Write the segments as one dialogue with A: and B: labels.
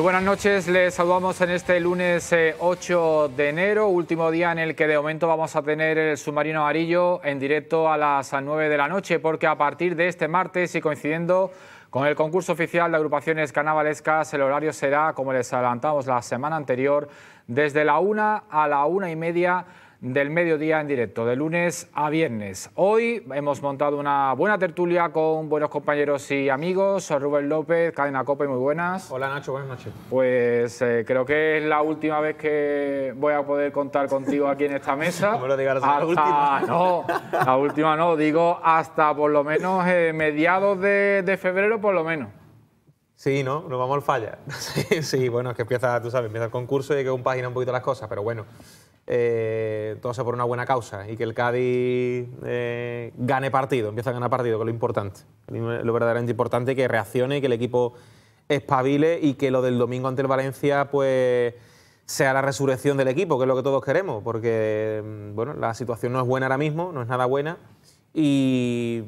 A: Muy buenas noches, les saludamos en este lunes 8 eh, de enero, último día en el que de momento vamos a tener el submarino amarillo en directo a las 9 de la noche, porque a partir de este martes y coincidiendo con el concurso oficial de agrupaciones carnavalescas, el horario será, como les adelantamos la semana anterior, desde la una a la una y media del mediodía en directo, de lunes a viernes. Hoy hemos montado una buena tertulia con buenos compañeros y amigos. Soy Rubén López, Cadena Copa y muy buenas.
B: Hola Nacho, buenas noches.
A: Pues eh, creo que es la última vez que voy a poder contar contigo aquí en esta mesa.
B: No me lo digas la última.
A: No, la última no, digo hasta por lo menos eh, mediados de, de febrero por lo menos.
B: Sí, ¿no? Nos vamos al falla. Sí, sí, bueno, es que empieza, tú sabes, empieza el concurso y hay que compaginar un poquito las cosas, pero bueno, eh, todo sea por una buena causa y que el Cádiz eh, gane partido, empiece a ganar partido, que es lo importante, lo verdaderamente importante, que reaccione y que el equipo espabile y que lo del domingo ante el Valencia, pues sea la resurrección del equipo, que es lo que todos queremos, porque mm, bueno, la situación no es buena ahora mismo, no es nada buena y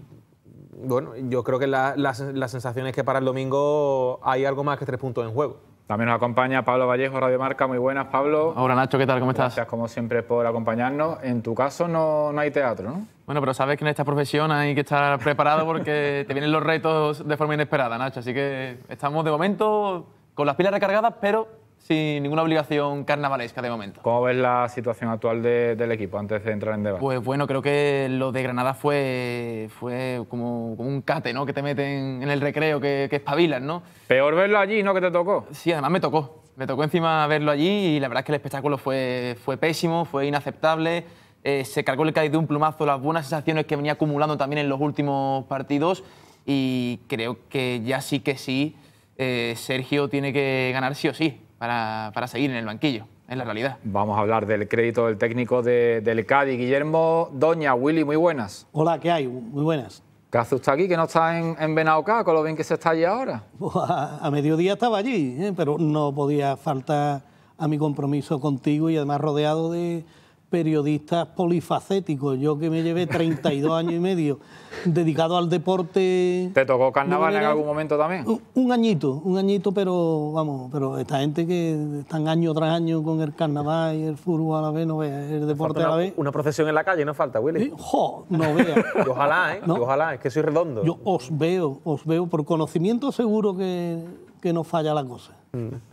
B: bueno, yo creo que la, la, la sensación es que para el domingo hay algo más que tres puntos en juego.
A: También nos acompaña Pablo Vallejo, Radio Marca. Muy buenas, Pablo.
C: Hola, Nacho, ¿qué tal? ¿Cómo estás?
A: Gracias, como siempre, por acompañarnos. En tu caso no, no hay teatro, ¿no?
C: Bueno, pero sabes que en esta profesión hay que estar preparado porque te vienen los retos de forma inesperada, Nacho. Así que estamos de momento con las pilas recargadas, pero sin ninguna obligación carnavalesca de momento.
A: ¿Cómo ves la situación actual de, del equipo antes de entrar en debate?
C: Pues bueno, creo que lo de Granada fue, fue como, como un cate, ¿no? Que te meten en el recreo, que, que espabilan, ¿no?
A: Peor verlo allí, ¿no? Que te tocó.
C: Sí, además me tocó. Me tocó encima verlo allí y la verdad es que el espectáculo fue, fue pésimo, fue inaceptable. Eh, se cargó el Cádiz de un plumazo las buenas sensaciones que venía acumulando también en los últimos partidos y creo que ya sí que sí, eh, Sergio tiene que ganar sí o sí para, para, seguir en el banquillo, en la realidad.
A: Vamos a hablar del crédito del técnico de, del Cádiz, Guillermo Doña, Willy, muy buenas.
D: Hola, ¿qué hay? Muy buenas.
A: ¿Qué hace usted aquí, que no está en, en Benauca, con lo bien que se está allí ahora?
D: Pues a, a, mediodía estaba allí, ¿eh? pero no podía faltar a mi compromiso contigo y además rodeado de periodistas polifacéticos. Yo que me llevé 32 años y medio dedicado al deporte.
A: ¿Te tocó carnaval en algún momento también?
D: Un, un, añito, un añito, pero vamos, pero esta gente que están año tras año con el carnaval y el fútbol a la vez, no vea, el deporte
B: una,
D: a la vez.
B: Una procesión en la calle no falta, Willy.
D: ¿Sí? Jo, no vea.
B: y ojalá, ¿eh? ¿No? Y ojalá, es que soy redondo.
D: Yo os veo, os veo, por conocimiento seguro que, que no falla la cosa.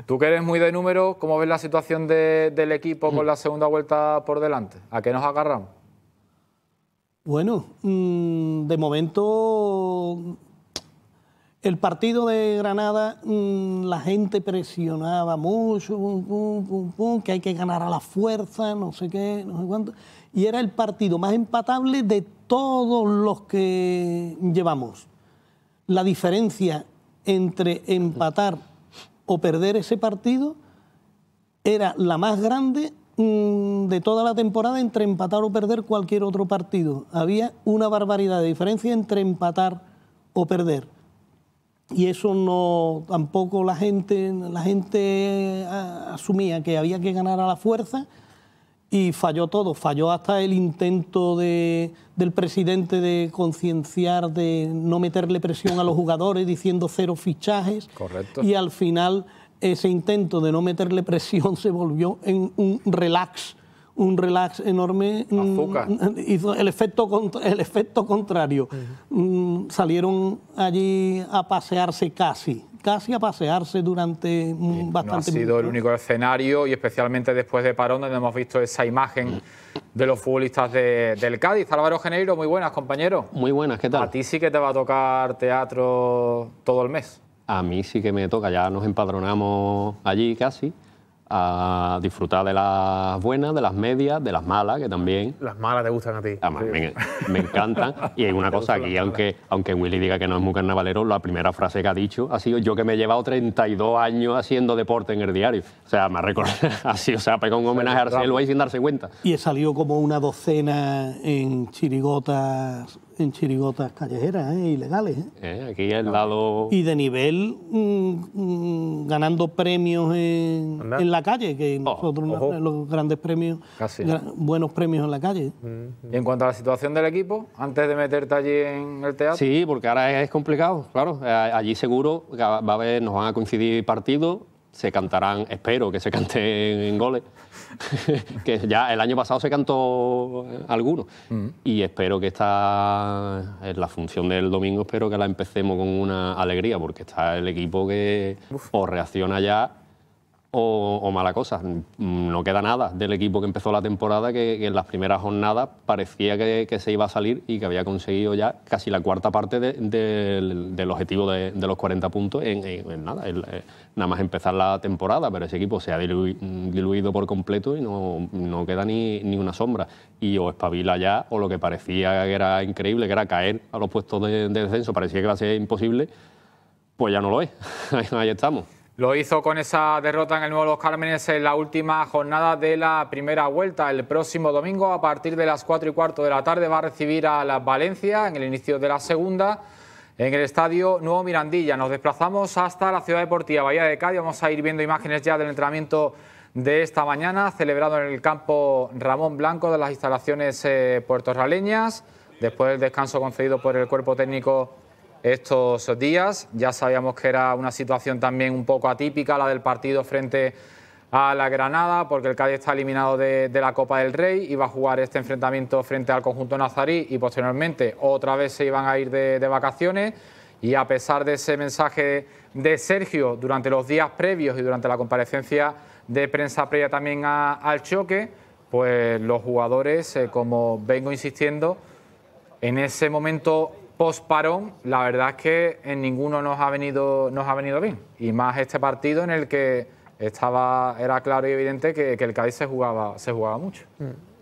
A: Tú que eres muy de números, ¿cómo ves la situación de, del equipo con la segunda vuelta por delante? ¿A qué nos agarramos?
D: Bueno, mmm, de momento el partido de Granada, mmm, la gente presionaba mucho, que hay que ganar a la fuerza, no sé qué, no sé cuánto. Y era el partido más empatable de todos los que llevamos. La diferencia entre empatar o perder ese partido era la más grande mmm, de toda la temporada entre empatar o perder cualquier otro partido. Había una barbaridad de diferencia entre empatar o perder. Y eso no tampoco la gente la gente asumía que había que ganar a la fuerza y falló todo, falló hasta el intento de, del presidente de concienciar, de no meterle presión a los jugadores diciendo cero fichajes.
A: Correcto.
D: Y al final ese intento de no meterle presión se volvió en un relax, un relax enorme.
A: Azúcar.
D: Hizo el efecto, el efecto contrario. Uh -huh. Salieron allí a pasearse casi casi a pasearse durante
A: Bien,
D: bastante
A: no ha sido
D: minutos.
A: el único escenario y especialmente después de parón donde hemos visto esa imagen de los futbolistas de, del Cádiz. Álvaro Geneiro, muy buenas, compañero.
E: Muy buenas, ¿qué tal?
A: A ti sí que te va a tocar teatro todo el mes.
E: A mí sí que me toca, ya nos empadronamos allí casi a disfrutar de las buenas, de las medias, de las malas, que también.
B: Las malas te gustan a ti.
E: Además, sí. me, me, encantan. Y hay una cosa aquí, aunque, aunque Willy diga que no es muy carnavalero, la primera frase que ha dicho ha sido yo que me he llevado 32 años haciendo deporte en el diario. O sea, me ha recordado así, o sea, pega un homenaje a Arcelo ahí sin darse cuenta.
D: Y he salido como una docena en chirigotas en chirigotas callejeras, ¿eh? ilegales. ¿eh?
E: Eh, aquí al lado...
D: Y de nivel mmm, mmm, ganando premios en, en, la calle, que
E: Oh,
D: nosotros
B: ojo.
D: los grandes premios, buenos premios en la calle.
A: Y en cuanto a la situación del equipo, antes de meterte allí en el teatro.
E: Sí, porque ahora es complicado, claro. Eh, Allí seguro que va a haber, nos van a coincidir partidos se cantarán, espero que se cante en goles, que ya el año pasado se cantó alguno. Y espero que esta, en la función del domingo, espero que la empecemos con una alegría, porque está el equipo que o reacciona ya o, mala cosa. No queda nada del equipo que empezó la temporada, que, en las primeras jornadas parecía que, se iba a salir y que había conseguido ya casi la cuarta parte de- del- objetivo de, los 40 puntos en, nada, eh, nada más empezar la temporada, pero ese equipo se ha dilui- diluido por completo y no, no queda ni, ni una sombra. Y o espabila ya, o lo que parecía que era increíble, que era caer a los puestos de, de descenso, parecía que iba a ser imposible, pues ya no lo es. Ahí estamos.
A: Lo hizo con esa derrota en el Nuevo Los Cármenes en la última jornada de la primera vuelta. El próximo domingo, a partir de las 4 y cuarto de la tarde, va a recibir a la Valencia en el inicio de la segunda en el estadio Nuevo Mirandilla. Nos desplazamos hasta la ciudad deportiva Bahía de Cádiz. Vamos a ir viendo imágenes ya del entrenamiento de esta mañana, celebrado en el campo Ramón Blanco de las instalaciones eh, puertorraleñas, después del descanso concedido por el cuerpo técnico estos días. Ya sabíamos que era una situación también un poco atípica la del partido frente a la Granada, porque el Cádiz está eliminado de, la Copa del Rey, iba a jugar este enfrentamiento frente al conjunto nazarí y posteriormente otra vez se iban a ir de, vacaciones. Y a pesar de ese mensaje de Sergio durante los días previos y durante la comparecencia de prensa previa también al choque, pues los jugadores, eh, como vengo insistiendo, en ese momento post-parón, la verdad es que en ninguno nos ha venido, nos ha venido bien. Y más este partido en el que estaba, era claro y evidente que, el Cádiz se jugaba, se jugaba mucho.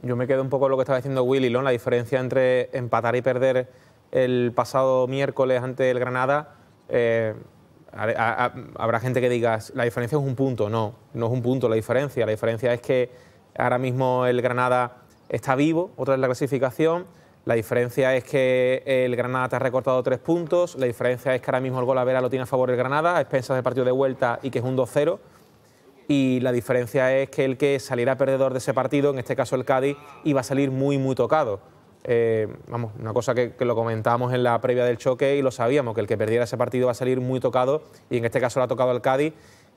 B: Yo me quedo un poco lo que estaba diciendo Willy, ¿no? La diferencia entre empatar y perder el pasado miércoles ante el Granada. eh, ha- ha- habrá gente que diga, la diferencia es un punto. No, no es un punto la diferencia. La diferencia es que ahora mismo el Granada está vivo, otra es la clasificación. La diferencia es que el Granada te ha recortado tres puntos. La diferencia es que ahora mismo el gol a Vera lo tiene a favor el Granada, a expensas del partido de vuelta y que es un 2-0 y la diferencia es que el que saliera perdedor de ese partido, en este caso el Cádiz, iba a salir muy, muy tocado. Eh, vamos, una cosa que, lo comentábamos en la previa del choque y lo sabíamos, que el que perdiera ese partido va a salir muy tocado y en este caso lo ha tocado al Cádiz,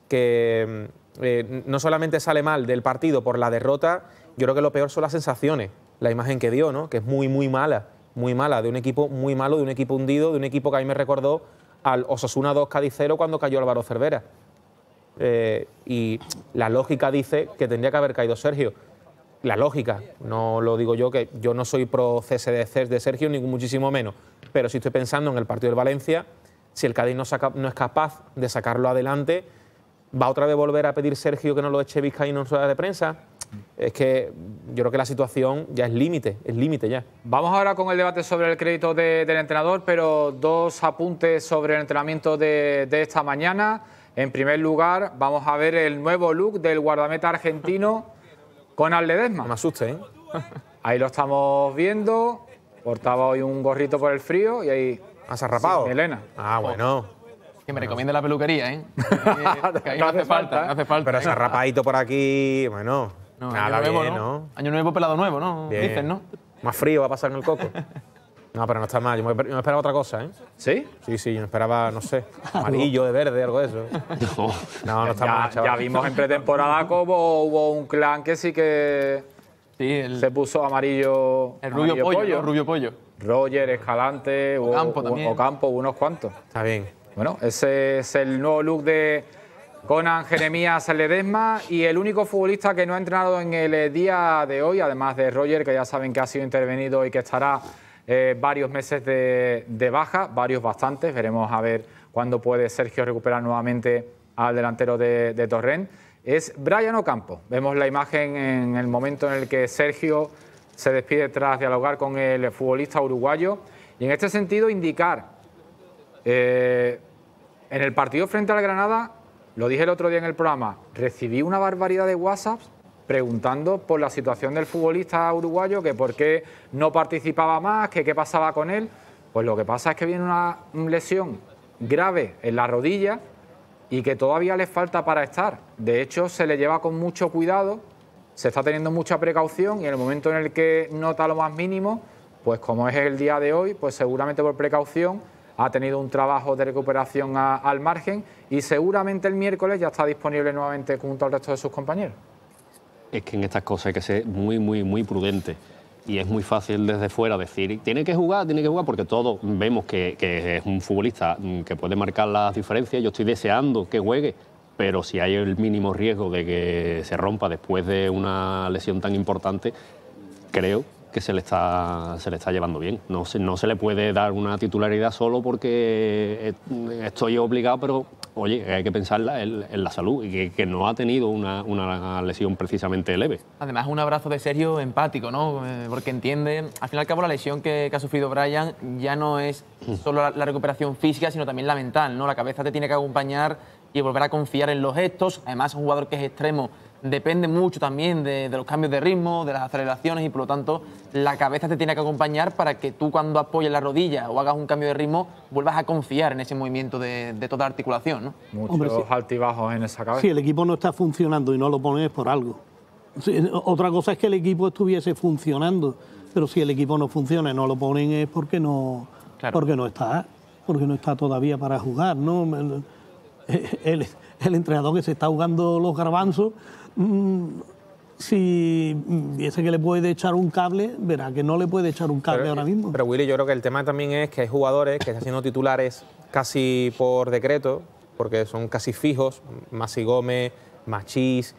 B: que eh, no solamente sale mal del partido por la derrota, yo creo que lo peor son las sensaciones, la imagen que dio, ¿no? que es muy, muy mala, muy mala, de un equipo muy malo, de un equipo hundido, de un equipo que a mí me recordó al Osasuna 2 Cádiz 0 cuando cayó Álvaro Cervera. Eh, y la lógica dice que tendría que haber caído Sergio. La lógica, no lo digo yo, que yo no soy pro cese de, Sergio, ni muchísimo menos, pero si estoy pensando en el partido del Valencia, si el Cádiz no es capaz de sacarlo adelante, ¿va otra vez volver a pedir Sergio que no lo eche Vizcaíno en rueda de prensa? Es que yo creo que la situación ya es límite, es límite ya.
A: Vamos ahora con el debate sobre el crédito de- del entrenador, pero dos apuntes sobre el entrenamiento de, de esta mañana. En primer lugar, vamos a ver el nuevo look del guardameta argentino con Ledesma.
B: No me asuste, ¿eh?
A: Ahí lo estamos viendo. Portaba hoy un gorrito por el frío y ahí.
B: ¿Has arrapado?
A: Sí, Elena.
B: Ah, bueno.
C: Que me recomiende la peluquería, ¿eh? Que, que ahí no hace falta, no hace falta.
B: Pero
C: ¿eh?
B: ese arrapadito por aquí, bueno,
C: No,
B: nada
C: año nuevo,
B: bien,
C: ¿no?
B: ¿no?
C: Año nuevo, pelado nuevo, ¿no?
B: Bien.
C: Dicen, ¿no?
B: Más frío va a pasar en el coco. No, pero no está mal. Yo me, yo me esperaba otra cosa, ¿eh?
A: ¿Sí?
B: Sí, sí, yo me esperaba, no sé, amarillo, de verde, algo de eso.
E: No.
B: No, no está
A: Ya,
B: mal, chaval.
A: ya vimos en pretemporada cómo hubo un clan que sí que
C: Sí, el,
A: se puso amarillo.
C: el rubio
A: amarillo
C: pollo, ¿no? Rubio pollo.
A: Roger, Escalante,
C: Ocampo
A: hubo-
C: también.
A: Ocampo, unos cuantos.
B: Está bien.
A: Bueno, ese es el nuevo look de Conan Jeremías Ledesma y el único futbolista que no ha entrenado en el eh, día de hoy, además de Roger, que ya saben que ha sido intervenido y que estará eh, varios meses de, baja, varios bastantes. Veremos a ver cuándo puede Sergio recuperar nuevamente al delantero de, de Torrent. Es Brian Ocampo. Vemos la imagen en el momento en el que Sergio se despide tras dialogar con el futbolista uruguayo. Y en este sentido, indicar eh, en el partido frente al Granada, lo dije el otro día en el programa, recibí una barbaridad de WhatsApps preguntando por la situación del futbolista uruguayo, que por qué no participaba más, que qué pasaba con él. Pues lo que pasa es que viene una lesión grave en la rodilla y que todavía le falta para estar. De hecho, se le lleva con mucho cuidado, se está teniendo mucha precaución y en el momento en el que nota lo más mínimo, pues como es el día de hoy, pues seguramente por precaución ha tenido un trabajo de recuperación al margen y seguramente el miércoles ya está disponible nuevamente junto al resto de sus compañeros.
E: Es que en estas cosas hay que ser muy, muy, muy prudente. Y es muy fácil desde fuera decir, tiene que jugar, tiene que jugar, porque todos vemos que, que es un futbolista mm, que puede marcar las diferencias. Yo estoy deseando que juegue, pero si hay el mínimo riesgo de que se rompa después de una lesión tan importante, creo que se le está, se le está llevando bien. No se, no se le puede dar una titularidad solo porque estoy obligado, pero oye, hay que pensar en la, salud y que, no ha tenido una, una lesión precisamente leve.
C: Además, un abrazo de Sergio empático, ¿no? Eh, Porque entiende, al fin y al cabo, la lesión que, ha sufrido Brian ya no es solo la, la recuperación física, sino también la mental, ¿no? La cabeza te tiene que acompañar y volver a confiar en los gestos. Además, un jugador que es extremo depende mucho también de, de los cambios de ritmo, de las aceleraciones y, por lo tanto, la cabeza te tiene que acompañar para que tú, cuando apoyes la rodilla o hagas un cambio de ritmo, vuelvas a confiar en ese movimiento de, de toda articulación, ¿no?
A: Muchos
D: Hombre, sí.
A: altibajos en esa cabeza.
D: Si el equipo no está funcionando y no lo pones por algo. Sí, otra cosa es que el equipo estuviese funcionando, pero si el equipo no funciona y no lo ponen es porque no,
C: Claro.
D: porque no está, porque no está todavía para jugar, ¿no? El, el- el entrenador que se está jugando los garbanzos, mm, si viese que le puede echar un cable, verá que no le puede echar un cable ahora mismo.
B: Pero Willy, yo creo que el tema también es que hay jugadores que están siendo titulares casi por decreto, porque son casi fijos, Masi Gómez, Machís,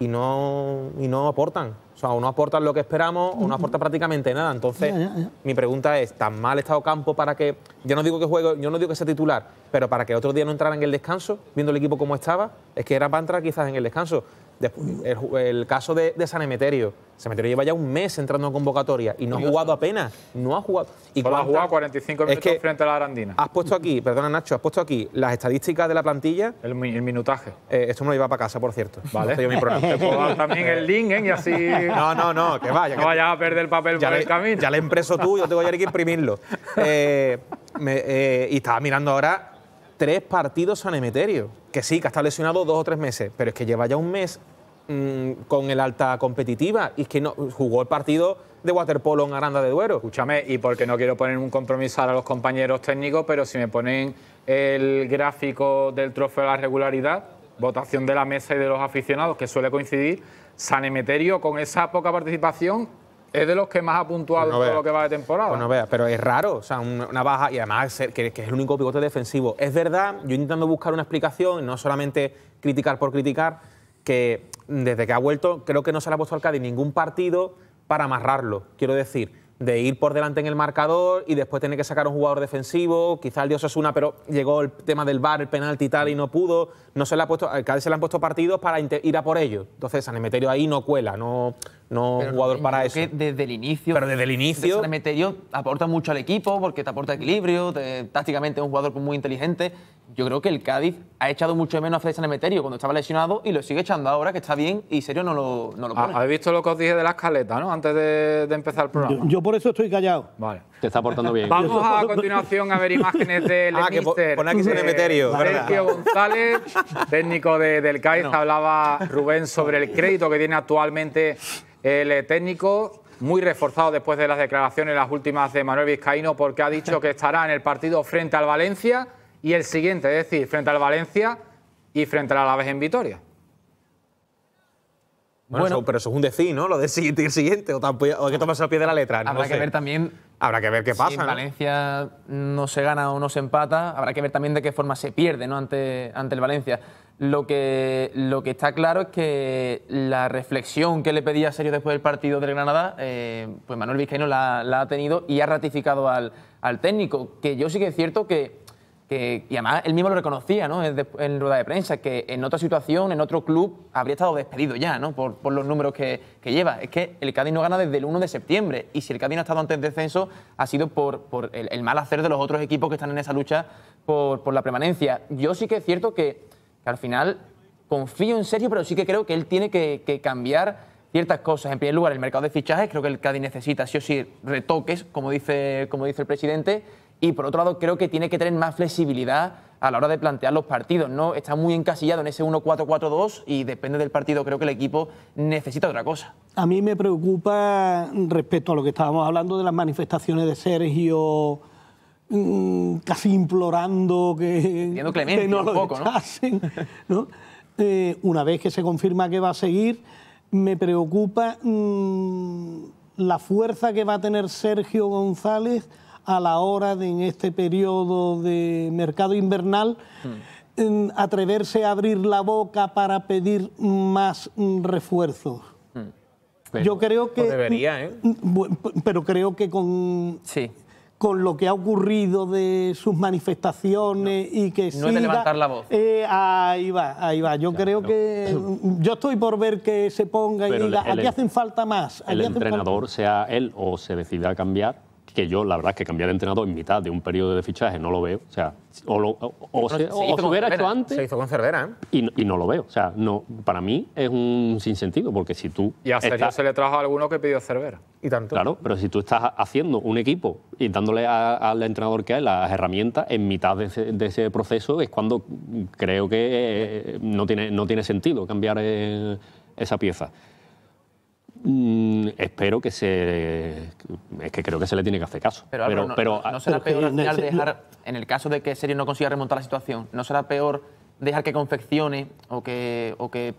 B: y no, y no aportan. O sea, o no aportan lo que esperamos o no aportan prácticamente nada. Entonces,
D: Ya, ya, ya.
B: mi pregunta es, ¿tan mal está Ocampo para que, yo no digo que juegue, yo no digo que sea titular, pero para que otro día no entrara en el descanso, viendo el equipo como estaba, es que era para entrar quizás en el descanso. Después, el, caso de, de San Emeterio. San Emeterio lleva ya un mes entrando en convocatoria y no ha jugado apenas. No ha jugado. ¿Y
A: Solo ha jugado 45
B: Es
A: minutos
B: que
A: frente a la Arandina.
B: Has puesto aquí, perdona Nacho, has puesto aquí las estadísticas de la plantilla.
A: El, mi- el minutaje.
B: Eh, esto me lo lleva para casa, por cierto.
A: Vale.
B: Es mi.
A: Te puedo dar también el link ¿eh? y así
B: No, no, no, que vaya.
A: no
B: que-
A: vayas a perder el papel
B: ya
A: por
B: le,
A: el camino.
B: ya le he impreso tú, yo tengo ya que imprimirlo. Eh, me- eh, y estaba mirando ahora tres partidos San Emeterio. Que sí, que estado lesionado dos o tres meses, pero es que lleva ya un mes mm, con el alta competitiva y es que no jugó el partido de waterpolo en Aranda de Duero.
A: Escúchame, y porque no quiero poner un compromiso a los compañeros técnicos, pero si me ponen el gráfico del trofeo de la regularidad, votación de la mesa y de los aficionados, que suele coincidir, San Emeterio con esa poca participación es de los que más ha puntuado
B: Pues no
A: en todo lo que va de temporada.
B: Pues no veas, pero es raro, o sea, una, baja y además que, que es el único pivote defensivo. Es verdad, yo intentando buscar una explicación, no solamente criticar por criticar, que desde que ha vuelto creo que no se le ha puesto al Cádiz ningún partido para amarrarlo, quiero decir, de ir por delante en el marcador y después tener que sacar un jugador defensivo, quizá el Dios una, pero llegó el tema del VAR, el penalti y tal y no pudo, no se le ha puesto, al Cádiz se le han puesto partidos para ir a por ellos. Entonces San Emeterio ahí no cuela, no, no
C: Pero
B: jugador para eso.
C: que desde el inicio.
B: Pero desde el inicio-
C: aporta mucho al equipo porque te aporta equilibrio, te- tácticamente es un jugador muy inteligente. Yo creo que el Cádiz ha echado mucho de menos a Fede San Emeterio cuando estaba lesionado y lo sigue echando ahora, que está bien y serio no lo, no lo pone.
A: Ah, ¿Habéis visto lo que os dije de la escaleta, no? Antes de, de empezar el programa.
D: Yo, yo por eso estoy callado.
A: Vale.
E: Te está portando bien.
A: Vamos a continuación a ver imágenes del
B: Ah, que po-
A: míster,
B: pone aquí
A: eh, Sergio. González, técnico de- del CAIZ. Hablaba Rubén sobre el crédito que tiene actualmente el eh, técnico, muy reforzado después de las declaraciones, las últimas de Manuel Vizcaíno, porque ha dicho que estará en el partido frente al Valencia y el siguiente, es decir, frente al Valencia y frente al Alavés en Vitoria.
B: Bueno,
C: Bueno.
B: eso- pero eso es un decir, ¿no? Lo del siguiente siguiente, o, tampoco- o hay que tomarse al pie de la letra. no
C: Habrá
B: lo
C: que
B: sé.
C: ver también
B: Habrá que ver qué pasa.
C: si en
B: ¿no?
C: Valencia no se gana o no se empata, habrá que ver también de qué forma se pierde ¿no? ante, ante el Valencia. Lo que, lo que está claro es que la reflexión que le pedía Sergio después del partido del Granada, eh, pues Manuel Vizcaíno la, la ha tenido y ha ratificado al, al técnico, que yo sí que es cierto que, que- y además él mismo lo reconocía ¿no? en, rueda de prensa, que en otra situación, en otro club, habría estado despedido ya ¿no? por, los números que, que lleva. Es que el Cádiz no gana desde el 1 de septiembre y si el Cádiz no ha estado antes del descenso ha sido por, por el, mal hacer de los otros equipos que están en esa lucha por, por la permanencia. Yo sí que es cierto que, que al final confío en Sergio, pero sí que creo que él tiene que, que cambiar ciertas cosas. En primer lugar, el mercado de fichajes, creo que el Cádiz necesita sí o sí retoques, como dice, como dice el presidente. Y por otro lado, creo que tiene que tener más flexibilidad a la hora de plantear los partidos. ¿no? Está muy encasillado en ese 1-4-4-2 y depende del partido, creo que el equipo necesita otra cosa.
D: A mí me preocupa respecto a lo que estábamos hablando de las manifestaciones de Sergio mm, casi implorando que, que no lo
C: poco, ¿no?
D: Eh, una vez que se confirma que va a seguir, me preocupa mm, la fuerza que va a tener Sergio González a la hora de, en este periodo de mercado invernal, en atreverse a abrir la boca para pedir más mm, refuerzos.
C: Hmm.
D: Yo creo que...
B: Debería, ¿eh?
D: Bu- Pero creo que con,
C: Sí.
D: con lo que ha ocurrido de sus manifestaciones y que
C: No es de
D: siga-
C: levantar la voz.
D: eh, ahí va, ahí va. Yo creo que yo estoy por ver que se ponga y
E: Pero el-
D: diga,
E: el-
D: aquí hacen falta más.
E: el
D: aquí falta-".
E: entrenador, sea él o se decida a cambiar, que yo la verdad es que cambiar de entrenador en mitad de un periodo de fichaje no lo veo. O sea, o, lo- o- o se,
C: se
E: o
C: hizo
E: se
C: con
E: hubiera
C: Cervera.
E: hecho antes
B: Se hizo con Cervera, ¿eh?
E: y, no- y no lo veo. O sea, no, para mí es un sinsentido, porque si tú.
A: Y a Sergio
E: estás-
A: se le trajo a alguno que pidió Cervera.
B: Y tanto.
E: Claro, pero si tú estás haciendo un equipo y dándole a- al entrenador que hay las herramientas en mitad de ese, de ese proceso, es cuando creo que eh, no tiene, no tiene sentido cambiar eh, esa pieza. Mm, espero que se. Es que creo que se le tiene que hacer caso.
C: Pero, Álvaro, no,
E: pero-
C: no- no será
D: pero
C: peor al
D: que
C: final dejar, en el caso de que Serio no consiga remontar la situación, ¿no será peor dejar que confeccione o que, o que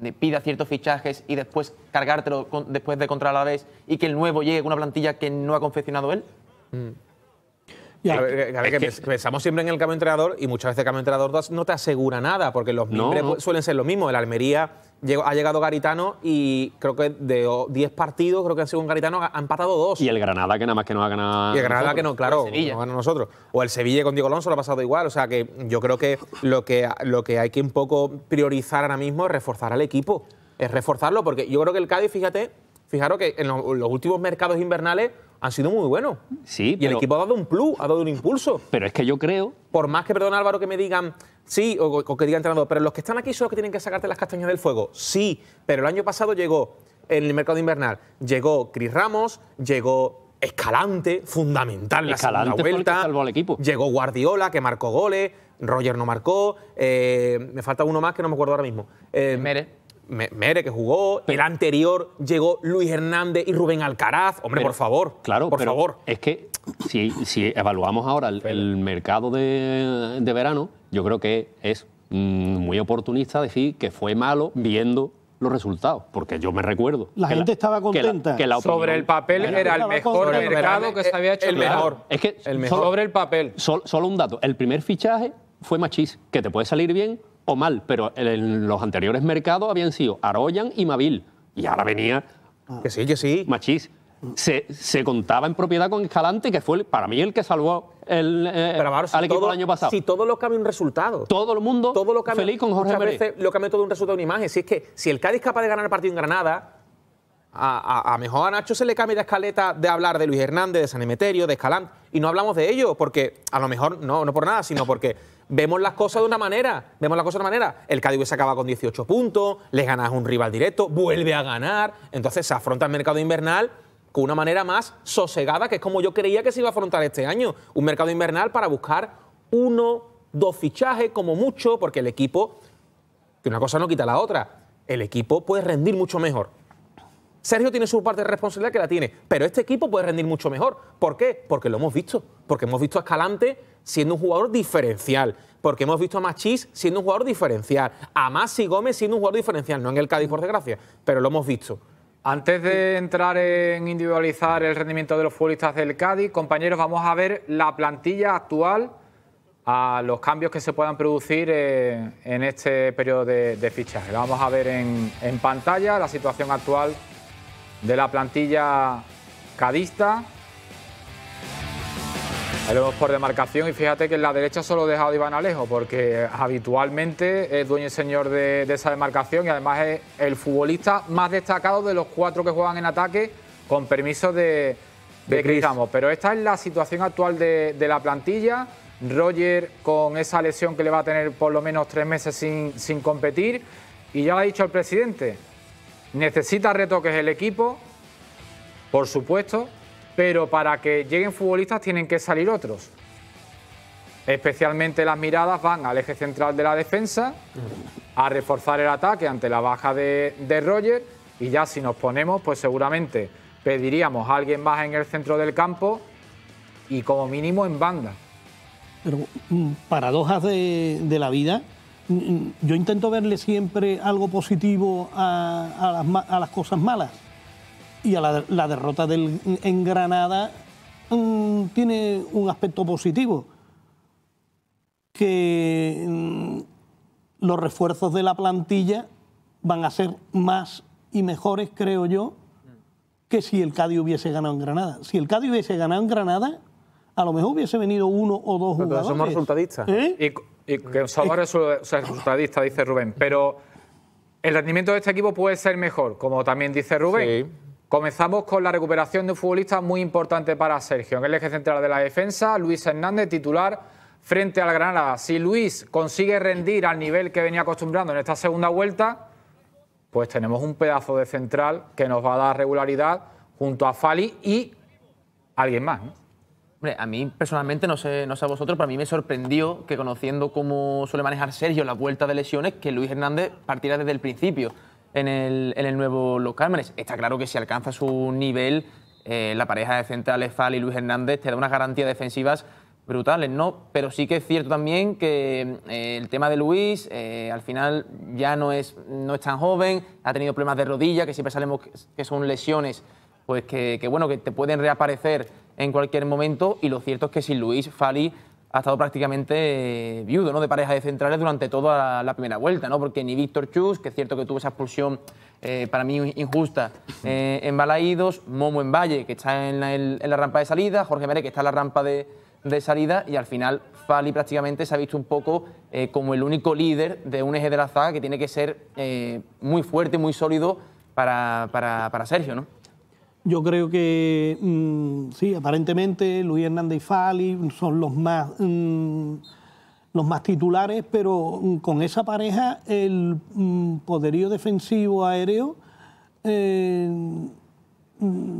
C: le pida ciertos fichajes y después cargártelo con- después de contra la vez y que el nuevo llegue con una plantilla que no ha confeccionado él?
D: Ya.
B: A ver, a ver, que pens- pensamos siempre en el cambio de entrenador y muchas veces el cambio de entrenador no te asegura nada, porque los
E: No,
B: miembros
E: no.
B: suelen ser los mismos. El Almería ha llegado Garitano y creo que de o, 10 partidos, creo que según Garitano ha empatado dos.
E: Y el Granada, que nada más que nos ha ganado.
B: Y el Granada que no, claro,
C: O el Sevilla.
B: no gana nosotros. O el Sevilla con Diego Alonso lo ha pasado igual. O sea que yo creo que lo que, lo que hay que un poco priorizar ahora mismo es reforzar al equipo. Es reforzarlo, porque yo creo que el Cádiz, fíjate, fijaros que en los, los últimos mercados invernales han sido muy buenos.
E: Sí,
B: y el equipo ha dado un plus, ha dado un impulso.
E: Pero es que yo creo.
B: Por más que, perdón Álvaro, que me digan sí o, o que digan entrenador, pero los que están aquí son los que tienen que sacarte las castañas del fuego. Sí, pero el año pasado llegó, en el mercado invernal, llegó Cris Ramos, llegó Escalante, fundamental en la
E: Escalante
B: segunda vuelta.
E: salvó al equipo.
B: Llegó Guardiola, que marcó goles, Roger no marcó, eh, me falta uno más que no me acuerdo ahora mismo. Eh,
C: Mere.
B: Me- Mere, que jugó. el anterior llegó Luis Hernández y Rubén Alcaraz. Hombre,
E: Pero-
B: por favor.
E: Claro,
B: por
E: pero
B: favor.
E: Es que si, si evaluamos ahora el, el mercado de, de verano, yo creo que es mm, muy oportunista decir que fue malo viendo los resultados, porque yo me recuerdo.
D: La
E: que
D: gente estaba
E: que la-
D: contenta.
E: que la
A: Sobre el papel era el mejor mercado que se había hecho
B: el mejor.
E: Es que
B: El mejor.
A: Sobre el papel.
E: Sol- solo un dato. El primer fichaje fue Machís, que te puede salir bien o mal, pero en- los anteriores mercados habían sido Aroyan y Mavil. Y ahora venía
B: Que sí, que sí.
E: Machís. Se, se contaba en propiedad con Escalante, que fue el- para mí el que salvó el, eh,
B: Pero Álvaro, si
E: al equipo
B: todo-
E: el año pasado.
B: Si todo lo cambia un resultado.
E: todo el mundo
B: todo lo cambia.
E: feliz con Jorge
B: muchas veces lo cambia todo un resultado de una imagen. Si es que si el Cádiz es capaz de ganar el partido en Granada, a, a- a mejor a Nacho se le cambia la escaleta de hablar de Luis Hernández, de San Emeterio, de Escalante, y no hablamos de ello, porque a lo mejor, no, no por nada, sino porque vemos las cosas de una manera, vemos las cosas de una manera. El Cádiz se acaba con 18 puntos, les ganas un rival directo, vuelve a ganar, entonces se afronta el mercado invernal con una manera más sosegada, que es como yo creía que se iba a afrontar este año. Un mercado invernal para buscar uno, dos fichajes como mucho, porque el equipo, que una cosa no quita la otra, el equipo puede rendir mucho mejor. Sergio tiene su parte de responsabilidad que la tiene, pero este equipo puede rendir mucho mejor. ¿Por qué? Porque lo hemos visto. Porque hemos visto a Escalante siendo un jugador diferencial. Porque hemos visto a Machís siendo un jugador diferencial. A Masi Gómez siendo un jugador diferencial. No en el Cádiz, por desgracia, pero lo hemos visto.
A: Antes de entrar en individualizar el rendimiento de los futbolistas del Cádiz, compañeros, vamos a ver la plantilla actual a los cambios que se puedan producir eh, en este periodo de, de fichaje. Vamos a ver en, en pantalla la situación actual de la plantilla cadista. Vemos por demarcación y fíjate que en la derecha solo he dejado a Iván Alejo porque habitualmente es dueño y señor de, de esa demarcación y además es el futbolista más destacado de los cuatro que juegan en ataque con permiso de, de. Pero esta es la situación actual de, de la plantilla. Roger con esa lesión que le va a tener por lo menos tres meses sin, sin competir y ya lo ha dicho el presidente, necesita retoques el equipo, por supuesto, pero para que lleguen futbolistas tienen que salir otros. Especialmente las miradas van al eje central de la defensa, a reforzar el ataque ante la baja de, Roger y ya si nos ponemos, pues seguramente pediríamos a alguien más en el centro del campo y como mínimo en banda.
D: Pero mm, paradojas de, la vida, mm, mm, yo intento verle siempre algo positivo a las cosas malas. Y a la, la derrota del, en Granada mm, tiene un aspecto positivo. Que mm, los refuerzos de la plantilla van a ser más y mejores, creo yo, que si el Cádiz hubiese ganado en Granada. Si el Cádiz hubiese ganado en Granada, a lo mejor hubiese venido uno o dos
B: Pero
D: jugadores.
B: somos resultadistas.
D: ¿Eh?
A: Y, y que somos resultadistas, dice Rubén. Pero el rendimiento de este equipo puede ser mejor, como también dice Rubén.
B: Sí.
A: Comenzamos con la recuperación de un futbolista muy importante para Sergio. En el eje central de la defensa, Luis Hernández, titular frente al Granada. Si Luis consigue rendir al nivel que venía acostumbrando en esta segunda vuelta, pues tenemos un pedazo de central que nos va a dar regularidad junto a Fali y alguien más.
C: Hombre, a mí personalmente, no sé, no sé a vosotros, pero a mí me sorprendió que conociendo cómo suele manejar Sergio la vuelta de lesiones, que Luis Hernández partiera desde el principio en el, nuevo Los Cármenes. Está claro que si alcanza su nivel, eh, la pareja de centrales Fal y Luis Hernández te da unas garantías defensivas brutales, ¿no? Pero sí que es cierto también que eh, el tema de Luis, eh, al final ya no es, no es tan joven, ha tenido problemas de rodilla, que siempre sabemos que- que son lesiones pues que, que, bueno, que te pueden reaparecer en cualquier momento y lo cierto es que sin Luis, Fali ha estado prácticamente eh, viudo ¿no? de pareja de centrales durante toda la primera vuelta, ¿no? porque ni Víctor Chus, que es cierto que tuvo esa expulsión eh, para mí injusta eh, en Balaídos, Momo en Valle, que está en la, en la rampa de salida, Jorge Mere, que está en la rampa de, salida y al final Fali prácticamente se ha visto un poco como el único líder de un eje de la zaga que tiene que ser muy fuerte, muy sólido para, para, para Sergio, ¿no?
D: Yo creo que mm, sí, aparentemente Luis Hernández y Fali son los más mm, los más titulares, pero mm, con esa pareja el poderío defensivo aéreo eh,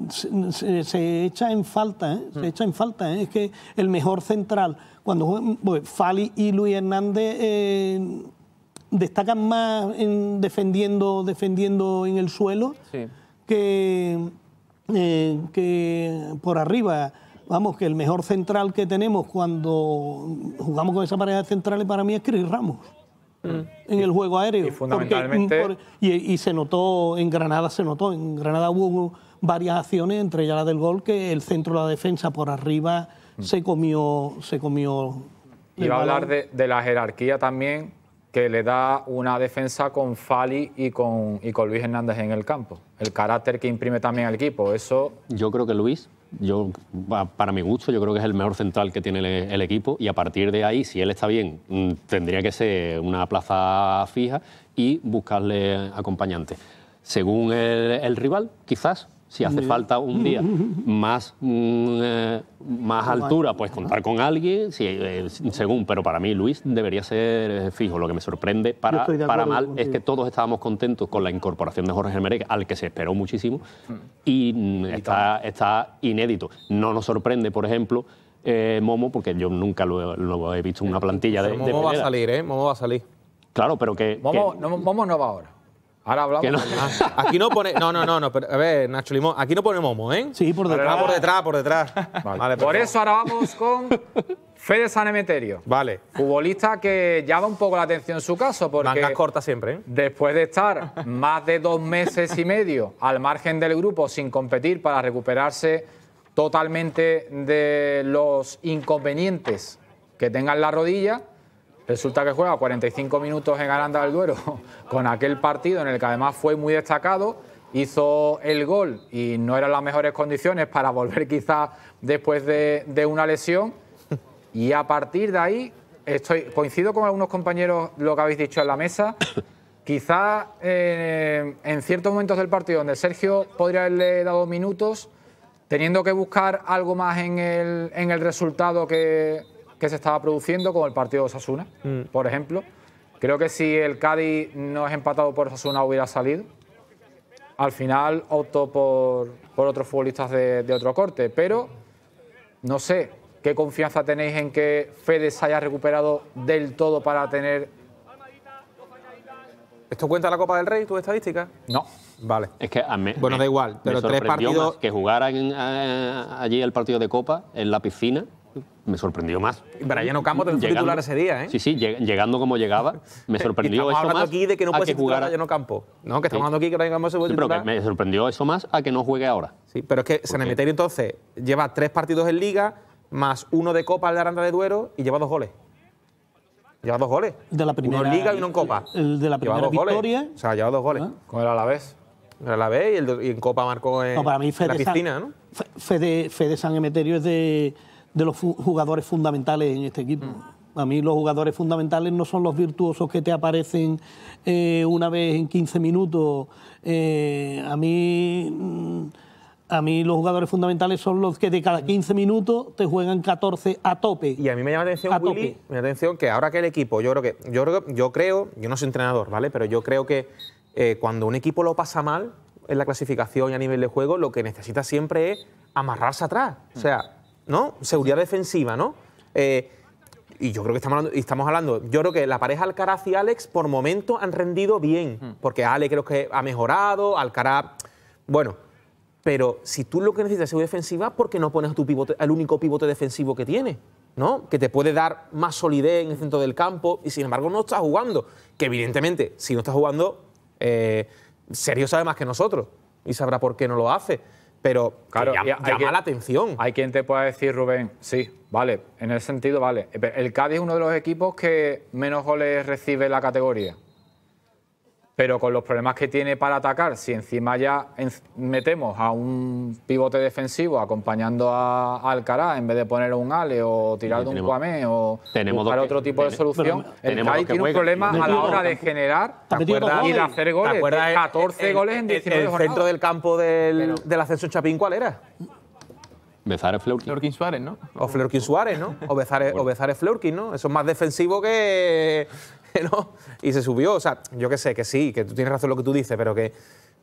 D: se, se- se echa en falta, ¿eh? se echa en falta. ¿eh? Es que el mejor central, cuando juegan pues, Fali y Luis Hernández destacan más en defendiendo, defendiendo en el suelo
C: Sí.
D: que, eh, que por arriba. Vamos, que el mejor central que tenemos cuando jugamos con esa pareja de centrales para mí es Chris Ramos. En el juego aéreo.
A: y
D: Porque,
A: fundamentalmente-
D: mm, por- y, y se notó, en Granada se notó, en Granada hubo varias acciones, entre ellas la del gol, que el centro de la defensa por arriba se comió, se comió.
A: Iba a hablar de la jerarquía también que le da una defensa con Fali y con, y con Luis Hernández en el campo. El carácter que imprime también al equipo. Eso
E: Yo creo que Luis, yo, pa- para mi gusto, yo creo que es el mejor central que tiene el, equipo y a partir de ahí, si él está bien, mm, tendría que ser una plaza fija y buscarle acompañante. Según el rival, quizás, si hace falta un día más, mm, eh, más altura, pues contar con alguien, si, eh, según, pero para mí Luis debería ser eh, fijo. Lo que me sorprende para, para mal es que todos estábamos contentos con la incorporación de Jorge Merec, al que se esperó muchísimo, y mm, está, está inédito. No nos sorprende, por ejemplo, eh, Momo, porque yo nunca lo, he- lo he visto en una plantilla de, de
B: Momo va a salir, ¿eh? Momo va a salir.
E: Claro, pero que...
A: Momo,
E: que-
A: no, Momo no va ahora. Ahora hablamos.
E: no-
B: Ah, aquí no pone. No, no, no, no. pero, a ver, Nacho Limón. Aquí no pone Momo, ¿eh?
D: Sí, por
A: Vale,
D: detrás.
B: Ah, por detrás, por detrás. Vale,
A: Por eso ahora vamos con Fede Sanemeterio.
B: Vale.
A: Futbolista que llama un poco la atención su caso, porque
B: Mangas cortas siempre, ¿eh?
A: después de estar más de dos meses y medio al margen del grupo sin competir para recuperarse totalmente de los inconvenientes que tenga en la rodilla, resulta que juega 45 minutos en Aranda del Duero con aquel partido en el que además fue muy destacado, hizo el gol y no eran las mejores condiciones para volver quizás después de, una lesión y a partir de ahí estoy coincido con algunos compañeros lo que habéis dicho en la mesa. Quizá eh, en ciertos momentos del partido donde Sergio podría haberle dado minutos, teniendo que buscar algo más en el, en el resultado que, que se estaba produciendo, como el partido de Osasuna, por ejemplo. Creo que si el Cádiz no es empatado por Osasuna hubiera salido. Al final optó por, por otros futbolistas de, de otro corte, pero no sé qué confianza tenéis en que Fede se haya recuperado del todo para tener.
B: ¿Esto cuenta la Copa del Rey, tu estadística?
A: No,
B: Vale.
E: Es que a mí-
B: Bueno,
E: me-
B: da igual,
E: me
B: pero tres partidos-
E: más que jugaran eh, allí el partido de Copa en la piscina. Me sorprendió más.
B: Brian Ocampo te
E: Llegando-
B: titular ese día, ¿eh?
E: Sí, sí, lleg- llegando como llegaba, me sorprendió
B: estamos
E: eso
B: hablando
E: más.
B: aquí de que no
E: a
B: puede titular
E: jugara-
B: Brian Ocampo. No, que estamos
E: Sí.
B: hablando aquí que Brian Ocampo se puede
E: Sí, pero que me sorprendió eso más a que no juegue ahora.
B: Sí, pero es que San Emeterio entonces lleva tres partidos en Liga, más uno de Copa al de Aranda de Duero y lleva dos goles. Lleva dos goles.
D: De la primera-
B: Uno en Liga y uno en Copa.
D: el de la
B: Lleva
D: primera
B: dos goles.
D: victoria.
B: O sea, lleva dos goles.
A: Con el Alavés.
B: A la vez y, el y en Copa marcó en,
D: No, para mí
B: en la piscina,
D: San,
B: ¿no?
D: Fe- Fede, Fede San Emeterio es de, de los jugadores fundamentales en este equipo. A mí los jugadores fundamentales no son los virtuosos que te aparecen eh, una vez en 15 minutos. Eh, a mí... mm, A mí los jugadores fundamentales son los que de cada 15 minutos te juegan 14 a tope.
B: Y a mí me llama la atención,
D: A
B: Willy, me llama la atención que ahora que el equipo, yo creo que, yo creo, yo creo, yo no soy entrenador, ¿vale? Pero yo creo que eh, cuando un equipo lo pasa mal en la clasificación y a nivel de juego, lo que necesita siempre es amarrarse atrás. O sea, ¿no? Seguridad defensiva, ¿no? Eh, y yo creo que estamos hablando, estamos hablando, yo creo que la pareja Alcaraz y Alex por momentos han rendido bien, porque Alex creo que ha mejorado, Alcaraz, bueno, pero si tú lo que necesitas es seguridad defensiva, ¿por qué no pones a tu pivote, al único pivote defensivo que tiene? ¿No? Que te puede dar más solidez en el centro del campo y sin embargo no está jugando. Que evidentemente, si no está jugando, eh, Sergio sabe más que nosotros y sabrá por qué no lo hace. Pero
A: Claro,
B: llama,
A: que-
B: la atención.
A: Hay quien te pueda decir, Rubén, sí, vale, en ese sentido vale. El Cádiz es uno de los equipos que menos goles recibe en la categoría. Pero con los problemas que tiene para atacar, si encima ya en- metemos a un pivote defensivo acompañando a, a Alcaraz en vez de poner a un Ale o tirar de un Cuamé o
E: tenemos
A: buscar
E: que-
A: otro tipo de solución, el
E: tenemos
A: Cádiz tiene un problema a la hora de generar y de hacer goles.
B: ¿Te acuerdas
A: de
B: el-
A: 14
B: el-
A: goles en
B: el-
A: 19
B: El centro del campo del, del ascenso Chapín, ¿cuál era?
E: Bezares Fleurkin.
C: Lorquín Suárez, ¿no?
B: O Fleurkin Suárez, ¿no? O Bezares, o Bezares Fleurkin, ¿no? Eso es más defensivo que. ¿no? Y se subió. O sea, yo que sé, que sí, que tú tienes razón lo que tú dices, pero que,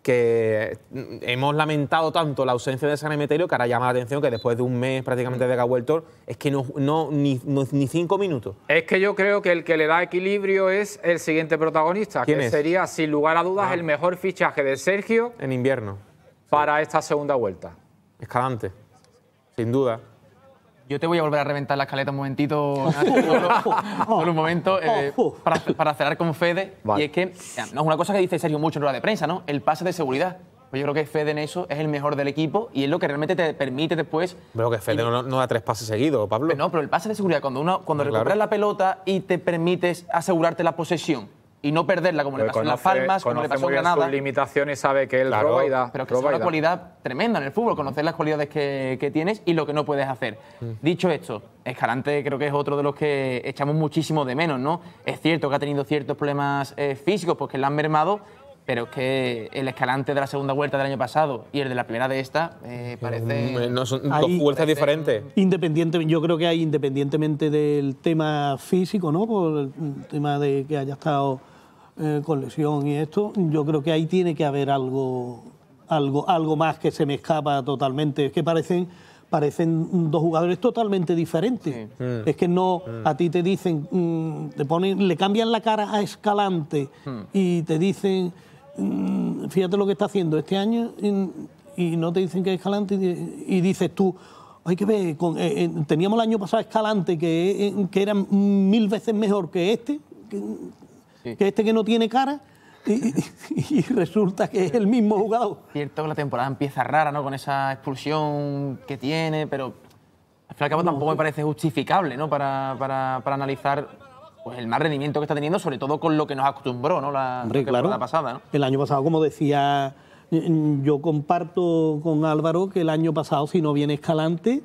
B: que hemos lamentado tanto la ausencia de San Emeterio que ahora llama la atención que después de un mes prácticamente de que ha vuelto, es que no, no, ni, no- ni cinco minutos.
A: Es que yo creo que el que le da equilibrio es el siguiente protagonista,
B: ¿Quién
A: que
B: es?
A: sería, sin lugar a dudas, el mejor fichaje de Sergio
B: En invierno.
A: para esta segunda vuelta.
B: Escalante. Sin duda.
C: Yo te voy a volver a reventar la escaleta un momentito, solo, solo un momento, eh, para, para cerrar con Fede.
A: Vale.
C: Y es que, no es una cosa que dice Sergio mucho en rueda de prensa, ¿no? El pase de seguridad. Pues yo creo que Fede en eso es el mejor del equipo y es lo que realmente te permite después.
B: Pero que Fede no, no da tres pases seguidos, Pablo.
C: Pero no, pero el pase de seguridad, cuando, uno, cuando
B: Claro.
C: recuperas la pelota y te permites asegurarte la posesión y no perderla, como le
A: Porque
C: pasó en Las
A: conoce-
C: Palmas, como le
A: conoce
C: pasó en Granada.
A: sus limitaciones sabe que él
B: Claro,
A: roba y da.
C: Pero que
A: roba
C: es una
A: da.
C: cualidad tremenda en el fútbol, conocer las cualidades que, que tienes y lo que no puedes hacer. Dicho esto, Escalante creo que es otro de los que echamos muchísimo de menos, ¿no? Es cierto que ha tenido ciertos problemas eh, físicos porque le han mermado, pero es que el Escalante de la segunda vuelta del año pasado y el de la primera de esta eh, parece...
B: Mm, No son dos fuerzas diferentes.
D: Independiente, yo creo que hay independientemente del tema físico, ¿no? Por el tema de que haya estado eh, con lesión y esto, yo creo que ahí tiene que haber algo, algo, algo más que se me escapa totalmente. Es que parecen, parecen dos jugadores totalmente diferentes. Es que no, a ti te dicen, mm, te ponen, le cambian la cara a Escalante y te dicen, mm, fíjate lo que está haciendo este año y, y no te dicen que es Escalante y, di- y dices tú, hay que ver, con- eh, eh, teníamos el año pasado Escalante que, eh, que era mil veces mejor que este, que, que este que no tiene cara, y, y resulta que es el mismo jugador.
C: Cierto que la temporada empieza rara, ¿no? Con esa expulsión que tiene, pero al fin y al cabo tampoco me parece justificable, ¿no? Para, para, para analizar pues, el mal rendimiento que está teniendo, sobre todo con lo que nos acostumbró, ¿no? La,
D: Hombre,
C: la temporada
D: claro.
C: pasada, ¿no?
D: El año pasado, como decía, mm, yo comparto con Álvaro que el año pasado, si no viene Escalante,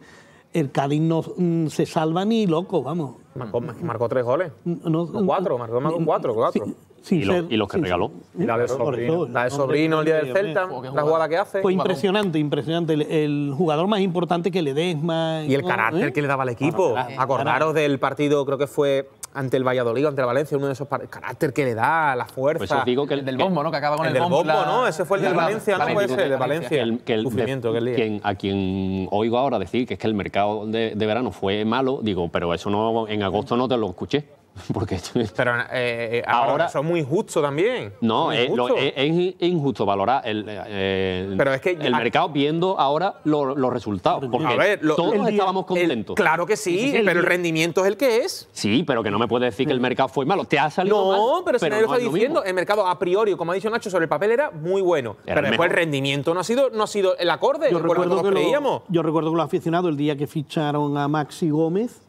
D: el Cádiz no mm, se salva ni loco, vamos.
B: Marcó, marcó tres goles.
D: No-
B: O cuatro, marcó más cuatro, cuatro.
D: Sí, sin
E: Y, lo-
D: ser-
E: y los que
D: sin-
E: regaló.
A: Y la de Sobrino.
B: La de Sobrino el día del Celta, la
C: jugada.
B: jugada que hace.
D: Fue impresionante, impresionante. El, el jugador más importante que Ledesma.
B: Y el carácter
D: ¿eh?
B: que le daba al equipo. Acordaros del partido, creo que fue ante el Valladolid, ante el Valencia, uno de esos El carácter que le da, la fuerza.
E: Pues os digo que
C: El del bombo, ¿no? Que acaba con
B: el
C: el,
B: del
C: bombo. la-
B: ¿no? Ese fue el del Valencia, ¿no? Puede ser, el de Valencia.
E: que el, que el-
B: Sufrimiento,
E: de-
B: aquel día.
E: quien- a quien oigo ahora decir que es que el mercado de, de verano fue malo, digo, pero eso no en agosto no te lo escuché. Porque
B: Pero eh, eh, ahora,
E: Ahora-
B: eso es muy injusto también.
E: no, es, lo-
B: injusto.
E: es- es injusto valorar el, eh,
B: Pero es que
E: el
B: ya-
E: mercado viendo ahora lo- los resultados. Porque
B: A ver, lo-
E: todos estábamos
B: el-
E: contentos.
B: claro que sí, pero el rendimiento es el que es.
E: Sí, pero que no me puedes decir que el mercado fue malo. Te ha salido
B: No,
E: mal,
B: pero si nadie lo
E: no
B: está diciendo,
E: mismo.
B: el mercado a priori, como ha dicho Nacho, sobre el papel era muy bueno.
E: Era
B: pero
E: el
B: después el rendimiento no ha sido, no ha sido el acorde
D: Yo
B: con lo que
D: recuerdo,
B: todos
D: que lo-
B: creíamos.
D: yo recuerdo que los aficionados, el día que ficharon a Maxi Gómez,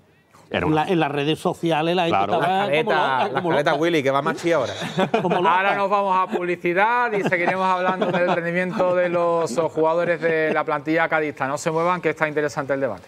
E: Era
D: en,
E: una-
D: la- en las redes sociales la gente
E: Claro.
D: estaba
B: La
D: como
B: caleta,
D: loca,
B: la
D: como
B: caleta
D: loca,
B: Willy, que va más ahora.
A: Ahora nos vamos a publicidad y seguiremos hablando del rendimiento de los jugadores de la plantilla cadista. No se muevan, que está interesante el debate.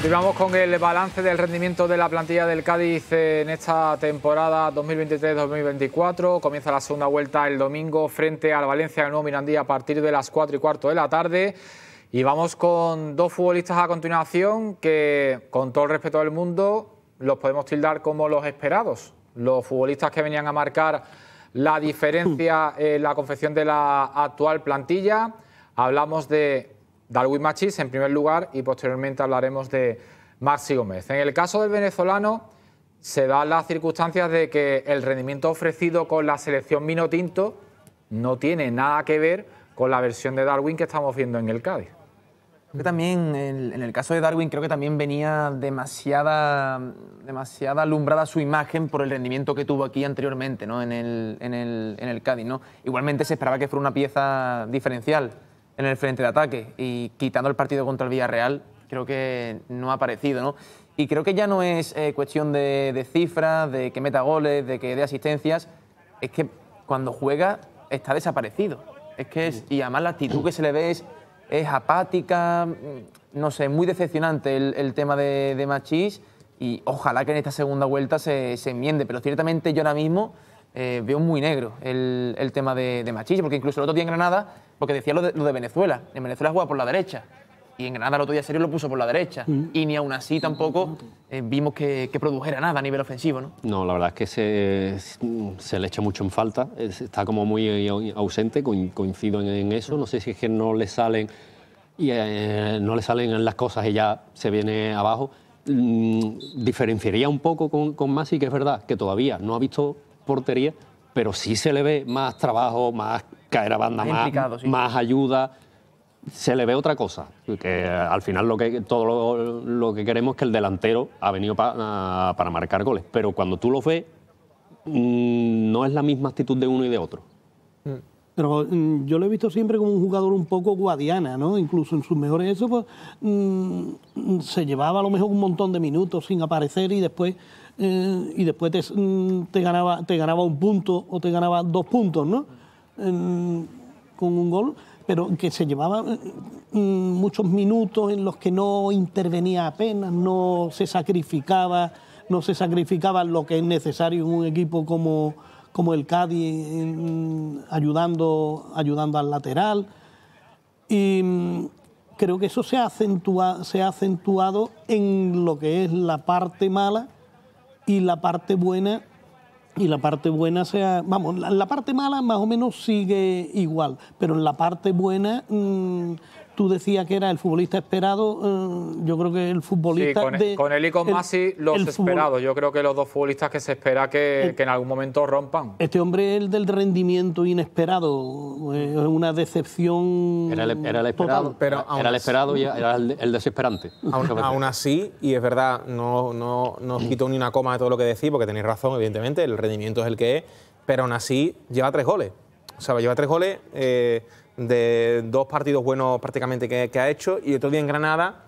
A: Continuamos con el balance del rendimiento de la plantilla del Cádiz en esta temporada 2023-2024. Comienza la segunda vuelta el domingo frente al Valencia de Nuevo Mirandía a partir de las 4 y cuarto de la tarde. Y vamos con dos futbolistas a continuación que, con todo el respeto del mundo, los podemos tildar como los esperados. Los futbolistas que venían a marcar la diferencia en la confección de la actual plantilla. Hablamos de Darwin Machís en primer lugar y posteriormente hablaremos de Maxi Gómez. En el caso del venezolano se dan las circunstancias de que el rendimiento ofrecido con la selección Mino Tinto no tiene nada que ver con la versión de Darwin que estamos viendo en el Cádiz.
C: También, en el caso de Darwin, creo que también venía demasiada, demasiada alumbrada su imagen por el rendimiento que tuvo aquí anteriormente, ¿no? En el, en el, en el Cádiz, ¿no? Igualmente se esperaba que fuera una pieza diferencial en el frente de ataque y quitando el partido contra el Villarreal, creo que no ha aparecido, ¿no? Y creo que ya no es eh, cuestión de, de cifras, de que meta goles, de que dé asistencias, es que cuando juega está desaparecido. Es que y además la actitud que se le ve es, apática, mm, no sé, muy decepcionante el, tema de, de y ojalá que en esta segunda vuelta se, se enmiende, pero ciertamente yo ahora mismo eh, veo muy negro el, el tema de, de porque incluso el otro día en Granada, porque decía lo de, lo de Venezuela, en Venezuela juega por la derecha. Y en Granada el otro día serio lo puso por la derecha. Y ni aún así tampoco eh, vimos que, que produjera nada a nivel ofensivo, ¿no?
E: No, la verdad es que se, se le echa mucho en falta. Es- Está como muy ausente, coin- coincido en, en eso. No sé si es que no le salen y eh, no le salen las cosas y ya se viene abajo. Mm, diferenciaría un poco con, con Masi, que es verdad que todavía no ha visto portería, pero sí se le ve más trabajo, más caer a banda,
C: Más
E: más,
C: implicado, sí.
E: más ayuda se le ve otra cosa, que al final lo que, todo lo, lo que queremos es que el delantero ha venido pa- a- para marcar goles, pero cuando tú lo ves, mm, no es la misma actitud de uno y de otro.
D: Pero mm, yo lo he visto siempre como un jugador un poco guadiana, ¿no? Incluso en sus mejores eso, pues, mm, se llevaba a lo mejor un montón de minutos sin aparecer y después, eh, y después te, mm, ganaba, te ganaba un punto o te ganaba dos puntos, ¿no? Con un gol, pero que se llevaba mm, muchos minutos en los que no intervenía apenas, no se sacrificaba, no se sacrificaba lo que es necesario en un equipo como, como el Cádiz, ayudando, ayudando al lateral. Y mm, creo que eso se ha, acentua- se ha acentuado en lo que es la parte mala y la parte buena. Y la parte buena sea, vamos, la, la parte mala más o menos sigue igual, pero en la parte buena, mm, tú decías que era el futbolista esperado, eh, yo creo que el
A: Sí,
D: futbolista
A: con,
D: de-
A: con él y con
D: el-
A: Masi los
D: futbol-
A: esperados. Yo creo que los dos futbolistas que se espera que, que en algún momento rompan.
D: Este hombre es el del rendimiento inesperado, eh, es una decepción.
E: Era el, era el esperado.
B: Pero
E: era el
B: así-
E: esperado y era el, el desesperante.
B: Aún, aún así, y es verdad, no, no, no os quito ni una coma de todo lo que decís, porque tenéis razón, evidentemente, el rendimiento es el que es, pero aún así lleva tres goles. O sea, lleva tres goles eh, de dos partidos buenos prácticamente que, que ha hecho, y otro día en Granada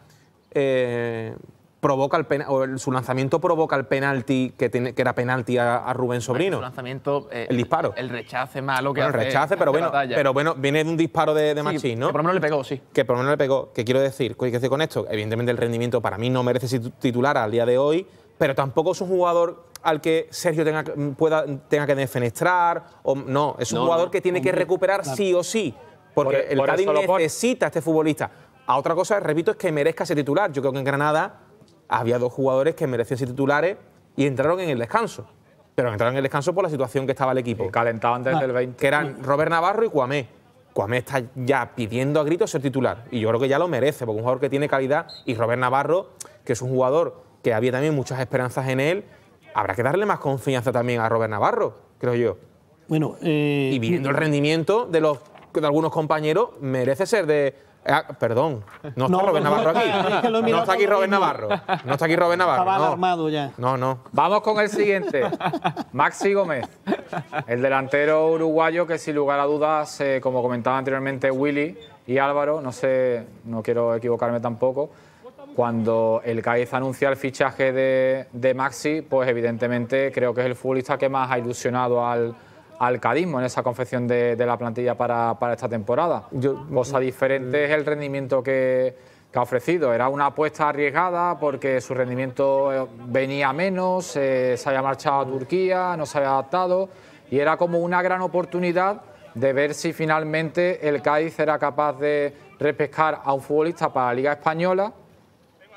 B: eh, provoca el pena- o el- su lanzamiento provoca el penalti, que, tiene, que era penalti a, a Rubén Sobrino.
C: Su lanzamiento, eh,
B: El disparo.
C: El rechace malo que
B: Bueno, el
C: hace-
B: rechace, pero bueno,
C: batalla.
B: pero bueno, viene de un disparo de, de
C: Sí,
B: Machín, ¿no?
C: que por lo menos le pegó, sí.
B: que por lo menos le pegó. ¿Qué quiero decir? ¿Qué decir con esto? Evidentemente el rendimiento para mí no merece titular al día de hoy, pero tampoco es un jugador al que Sergio tenga, que- pueda, tenga que defenestrar. O, no, es un
E: No,
B: jugador
E: no,
B: que tiene que recuperar sí o sí, porque
A: Por-
B: el
A: por
B: Cádiz necesita a este futbolista. A otra cosa, repito, es que merezca ser titular. Yo creo que en Granada había dos jugadores que merecían ser titulares y entraron en el descanso. Pero entraron en el descanso por la situación que estaba el equipo.
A: Calentaban desde el 20.
B: Que eran Robert Navarro y Cuamé. Cuamé está ya pidiendo a gritos ser titular. Y yo creo que ya lo merece, porque es un jugador que tiene calidad. Y Robert Navarro, que es un jugador que había también muchas esperanzas en él, habrá que darle más confianza también a Robert Navarro, creo yo.
D: Bueno, eh,
B: Y viendo el rendimiento de, los, de algunos compañeros, merece ser de. Ah, perdón, no está
D: No,
B: Robert Navarro aquí.
D: es que
B: No está aquí Robert. Navarro. No está aquí Robert Navarro.
D: estaba
B: no.
D: alarmado ya.
B: No, no.
A: Vamos con el siguiente. Maxi Gómez, el delantero uruguayo que sin lugar a dudas, eh, como comentaba anteriormente Willy y Álvaro, no sé, no quiero equivocarme tampoco, cuando el Cádiz anuncia el fichaje de, de Maxi, pues evidentemente creo que es el futbolista que más ha ilusionado al, al cadismo en esa confección de, de la plantilla para, para esta temporada.
B: Yo-
A: Cosa diferente es el rendimiento que, que ha ofrecido. Era una apuesta arriesgada porque su rendimiento eh, venía menos, eh, se había marchado a Turquía, no se había adaptado y era como una gran oportunidad de ver si finalmente el Cádiz era capaz de repescar a un futbolista para la Liga Española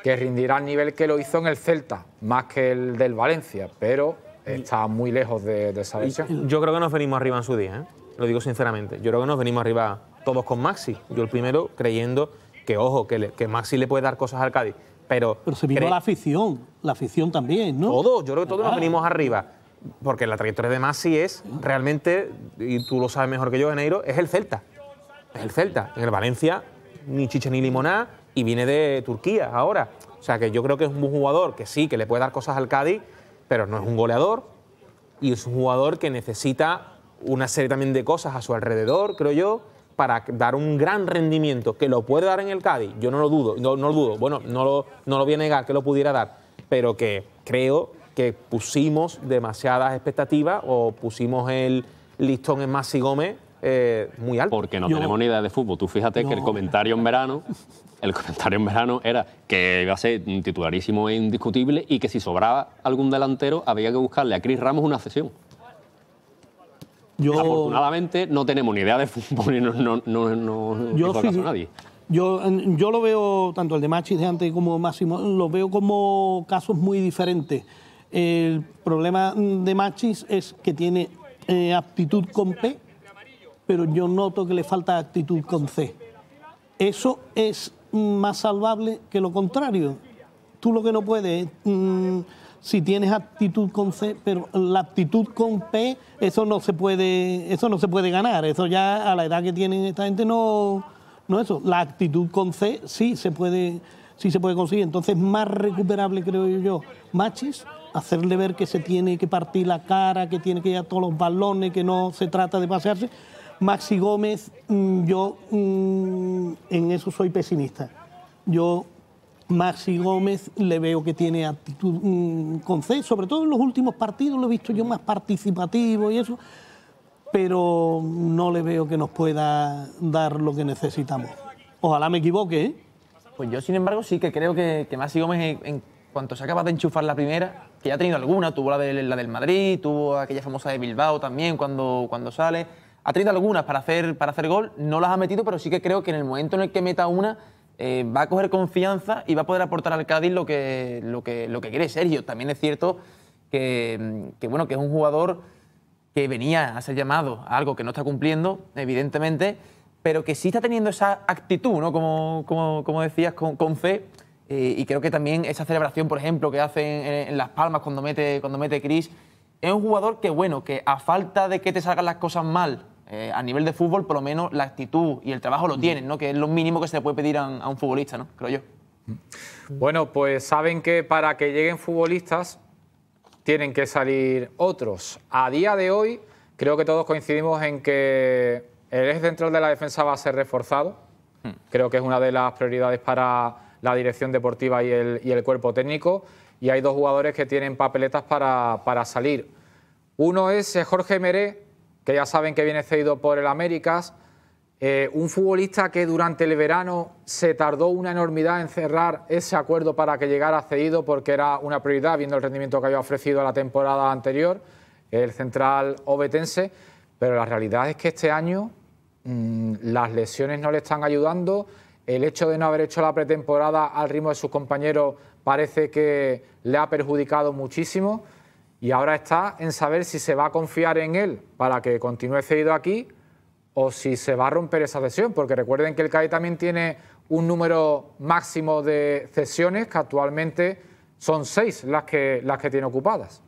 A: que rindirá al nivel que lo hizo en el Celta, más que el del Valencia, pero está muy lejos de, de esa versión.
B: Yo creo que nos venimos arriba en su día, ¿eh? lo digo sinceramente. Yo creo que nos venimos arriba todos con Maxi. Yo el primero creyendo que, ojo, que, le- que Maxi le puede dar cosas al Cádiz. Pero,
D: Pero se vino la afición, la afición también, ¿no?
B: Todos, yo creo que todos nos venimos arriba. Porque la trayectoria de Maxi es realmente, y tú lo sabes mejor que yo, Janeiro, es el Celta. Es el Celta. En el Valencia, ni chicha ni limoná, y viene de Turquía ahora. O sea que yo creo que es un buen jugador que sí, que le puede dar cosas al Cádiz, pero no es un goleador. Y es un jugador que necesita una serie también de cosas a su alrededor, creo yo, para dar un gran rendimiento, que lo puede dar en el Cádiz, yo no lo dudo, no, no lo dudo, bueno, no lo, no lo voy a negar que lo pudiera dar, pero que creo que pusimos demasiadas expectativas o pusimos el listón en Maxi Gómez eh, muy alto.
E: Porque no
D: Yo-
E: tenemos ni idea de fútbol. Tú fíjate que el comentario en verano, el comentario en verano era que iba a ser un titularísimo e indiscutible y que si sobraba algún delantero había que buscarle a Cris Ramos una cesión.
D: Yo,
E: Afortunadamente no tenemos ni idea de fútbol y no, no, no, no
D: yo, sí-
E: a nadie.
D: yo, yo lo veo, tanto el de Machis de antes como Máximo, lo veo como casos muy diferentes. El problema de Machis es que tiene eh, aptitud con P, pero yo noto que le falta actitud con C. Eso es más salvable que lo contrario. Tú lo que no puedes, mm, si tienes actitud con C, pero la actitud con P, eso no se puede, eso no se puede ganar. Eso ya a la edad que tienen esta gente no, no eso. La actitud con C sí se puede, sí se puede conseguir. Entonces más recuperable creo yo, Machis, hacerle ver que se tiene que partir la cara, que tiene que ir a todos los balones, que no se trata de pasearse. Maxi Gómez, mm, yo mm, en eso soy pesimista. Yo, Maxi Gómez, le veo que tiene actitud mm, con C, sobre todo en los últimos partidos lo he visto yo más participativo y eso, pero no le veo que nos pueda dar lo que necesitamos. Ojalá me equivoque, ¿eh?
C: Pues yo, sin embargo, sí que creo que, que Maxi Gómez, en, cuanto se acaba de enchufar la primera, que ya ha tenido alguna, tuvo la, la del Madrid, tuvo aquella famosa de Bilbao también cuando, cuando sale, ha tenido algunas para hacer, para hacer gol, no las ha metido, pero sí que creo que en el momento en el que meta una, eh, va a coger confianza y va a poder aportar al Cádiz lo que, lo que, lo que quiere Sergio. También es cierto que, bueno, que es un jugador que venía a ser llamado a algo que no está cumpliendo, evidentemente, pero que sí está teniendo esa actitud, ¿no? Como, como, como decías, con, con fe. eh, y creo que también esa celebración, por ejemplo, que hace en, en Las Palmas cuando mete, cuando mete Chris, es un jugador que, bueno, que a falta de que te salgan las cosas mal eh, a nivel de fútbol, por lo menos la actitud y el trabajo lo tienen, ¿no? Que es lo mínimo que se le puede pedir a, un- a un futbolista, ¿no? Creo yo.
A: Bueno, pues saben que para que lleguen futbolistas tienen que salir otros. A día de hoy creo que todos coincidimos en que el eje central de la defensa va a ser reforzado. Creo que es una de las prioridades para la dirección deportiva y el, y el cuerpo técnico. Y hay dos jugadores que tienen papeletas para, para salir. Uno es Jorge Meré, que ya saben que viene cedido por el Américas. Eh, un futbolista que durante el verano se tardó una enormidad en cerrar ese acuerdo para que llegara cedido porque era una prioridad viendo el rendimiento que había ofrecido la temporada anterior, el central obetense, pero la realidad es que este año mm, las lesiones no le están ayudando, el hecho de no haber hecho la pretemporada al ritmo de sus compañeros parece que le ha perjudicado muchísimo y ahora está en saber si se va a confiar en él para que continúe cedido aquí o si se va a romper esa cesión, porque recuerden que el CAI también tiene un número máximo de cesiones que actualmente son seis las que, las que tiene ocupadas.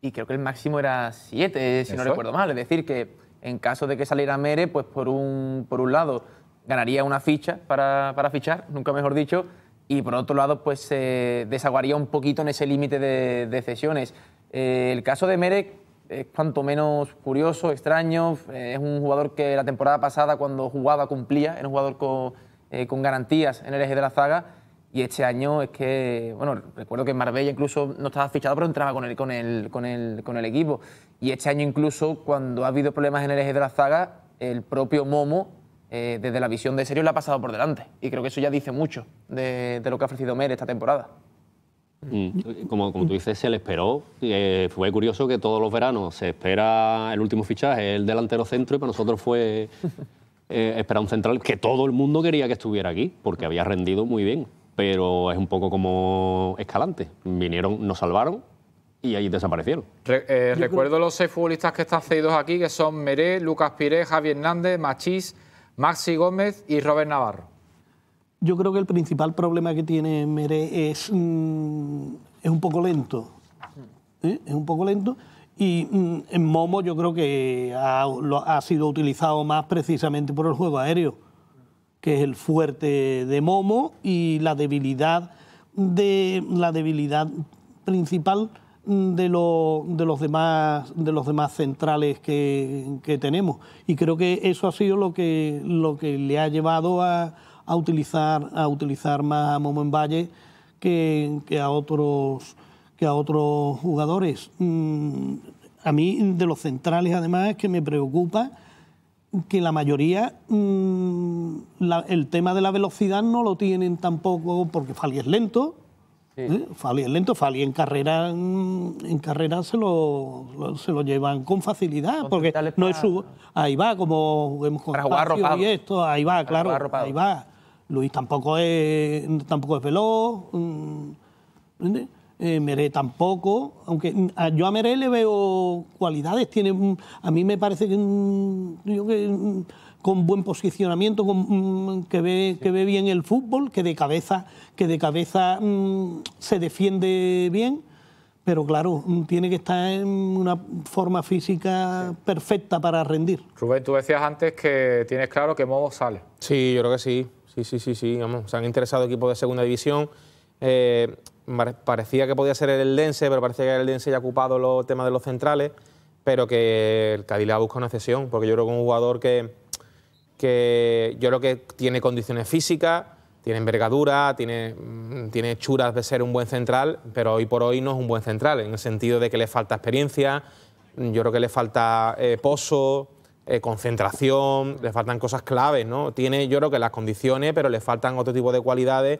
C: Y creo que el máximo era siete, si no recuerdo mal. Es decir, que en caso de que saliera Mere, pues por un, por un lado ganaría una ficha para, para fichar, nunca mejor dicho, y por otro lado, pues se desaguaría un poquito en ese límite de, de, cesiones. Eh, el caso de Mere es cuanto menos curioso, extraño. Eh, es un jugador que la temporada pasada, cuando jugaba, cumplía. Era un jugador con, eh, con garantías en el eje de la zaga. Y este año es que, bueno, recuerdo que en Marbella incluso no estaba fichado, pero entraba con el, con el, equipo. Y este año incluso, cuando ha habido problemas en el eje de la zaga, el propio Momo desde la visión de serio le ha pasado por delante. Y creo que eso ya dice mucho de, de lo que ha ofrecido Mer esta temporada.
E: Mm. Como, como, tú dices, se le esperó. Eh, fue curioso que todos los veranos se espera el último fichaje, el delantero centro, y para nosotros fue eh, esperar un central que todo el mundo quería que estuviera aquí, porque había rendido muy bien. Pero es un poco como Escalante. Vinieron, nos salvaron y ahí desaparecieron.
A: Re, eh, recuerdo los seis futbolistas que están cedidos aquí, que son Meré, Lucas Piré, Javier Hernández, Machís, Maxi Gómez y Robert Navarro.
D: Yo creo que el principal problema que tiene Meré es, mm, es un poco lento. ¿eh? Es un poco lento. Y mm, en Momo yo creo que ha, lo, ha, sido utilizado más precisamente por el juego aéreo, que es el fuerte de Momo y la debilidad, de, la debilidad principal de, lo, de, los demás, de los demás centrales que, que, tenemos. Y creo que eso ha sido lo que, lo que le ha llevado a, a utilizar, a utilizar más a Momo en Valle que, que, a otros, que a otros jugadores. Mm, a mí de los centrales además es que me preocupa que la mayoría la, el tema de la velocidad no lo tienen tampoco porque Fali es lento. Sí. ¿eh? Fali es lento, Fali en carrera, en carrera se lo, se lo llevan con facilidad, porque para... no es su. Ahí va, como juguemos con
C: para jugar
D: y esto, ahí va, para claro, ahí va. Luis tampoco es, tampoco es veloz. ¿entiendes? Eh, Meré tampoco, aunque yo a Meré le veo cualidades, tiene, a mí me parece que, yo que con buen posicionamiento, con, que, ve, que ve bien el fútbol, que de cabeza, que de cabeza mmm, se defiende bien, pero claro, tiene que estar en una forma física sí. perfecta para rendir.
A: Rubén, tú decías antes que tienes claro que Momo sale.
B: Sí, yo creo que sí, sí, sí, sí, sí, vamos, se han interesado equipos de segunda división. Eh, parecía que podía ser el Dense, pero parecía que el Dense ya ha ocupado los temas de los centrales, pero que el ha buscado una cesión, porque yo creo que un jugador que, que yo creo que tiene condiciones físicas, tiene envergadura, tiene, tiene churas de ser un buen central, pero hoy por hoy no es un buen central, en el sentido de que le falta experiencia, yo creo que le falta eh, pozo, eh, concentración, le faltan cosas claves, ¿no? Tiene yo creo que las condiciones, pero le faltan otro tipo de cualidades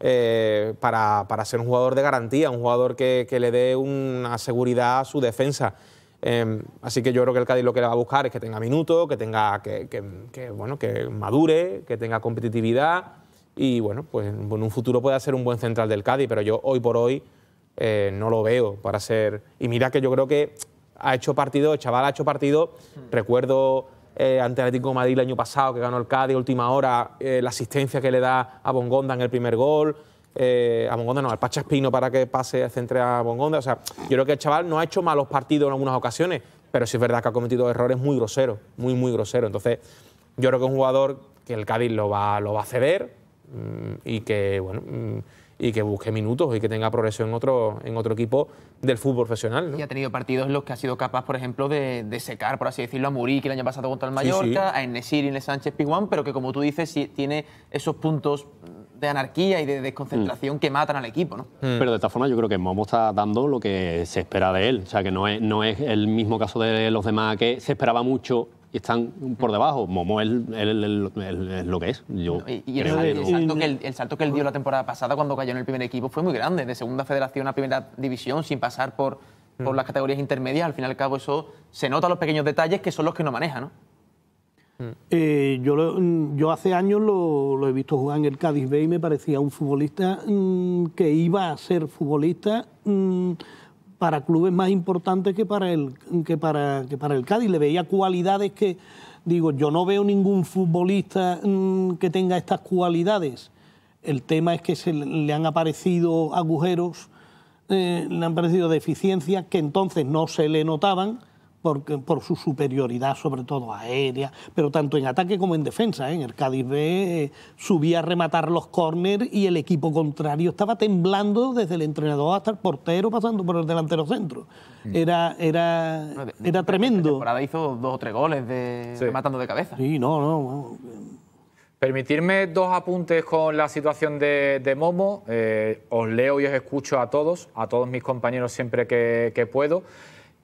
B: eh, para, para, ser un jugador de garantía, un jugador que, que le dé una seguridad a su defensa. Eh, así que yo creo que el Cádiz lo que le va a buscar es que tenga minutos, que tenga que, que, que, bueno, que madure, que tenga competitividad y bueno, pues en un futuro pueda ser un buen central del Cádiz, pero yo hoy por hoy eh, no lo veo para ser. Y mira que yo creo que ha hecho partido, el chaval ha hecho partido, recuerdo eh, ante Atlético de Madrid el año pasado, que ganó el Cádiz, última hora, eh, la asistencia que le da a Bongonda en el primer gol, eh, a Bongonda no, al Pacha Espino para que pase centre a Bongonda. O sea, yo creo que el chaval no ha hecho malos partidos en algunas ocasiones, pero sí es verdad que ha cometido errores muy groseros, muy, muy groseros. Entonces, yo creo que es un jugador que el Cádiz lo va, lo va a ceder mmm, y que, bueno. Y que busque minutos y que tenga progresión en otro, en otro equipo del fútbol profesional. ¿no?
C: Y ha tenido partidos en los que ha sido capaz, por ejemplo, de, de secar, por así decirlo, a que el año pasado contra el Mallorca, sí, sí. a Enesiri en el Sánchez Piguán, pero que, como tú dices, sí, tiene esos puntos de anarquía y de desconcentración mm. que matan al equipo. ¿no?
E: Mm. Pero de esta forma yo creo que Momo está dando lo que se espera de él. O sea, que no es, no es el mismo caso de los demás que se esperaba mucho y están por debajo. Momo es, lo que es. Yo
C: y, y el, salto que el, salto que él dio la temporada pasada cuando cayó en el primer equipo fue muy grande, de segunda federación a primera división, sin pasar por, por las categorías intermedias. Al fin y al cabo, eso se nota los pequeños detalles que son los que no maneja, ¿no?
D: Eh, yo, lo- mm, yo hace años lo, he visto jugar en el Cádiz B y me parecía un futbolista mm, que iba a ser futbolista mm, para clubes más importantes que para, el, que, para, que para el Cádiz. Le veía cualidades que, digo, yo no veo ningún futbolista mm, que tenga estas cualidades. El tema es que se le- han aparecido agujeros eh, le han parecido deficiencias que entonces no se le notaban por su superioridad, sobre todo aérea, pero tanto en ataque como en defensa. ¿eh? En el Cádiz B eh, subía a rematar los córner y el equipo contrario estaba temblando desde el entrenador hasta el portero, pasando por el delantero centro. Era, era,
C: Bueno, de- de-
D: era
C: de
D: tremendo.
C: temporada hizo dos o tres goles de,
A: Sí.
C: matando de cabeza.
D: Sí, no, no, no.
A: Permitirme dos apuntes con la situación de, de Momo. Eh, os leo y os escucho a todos, a todos mis compañeros siempre que, que puedo.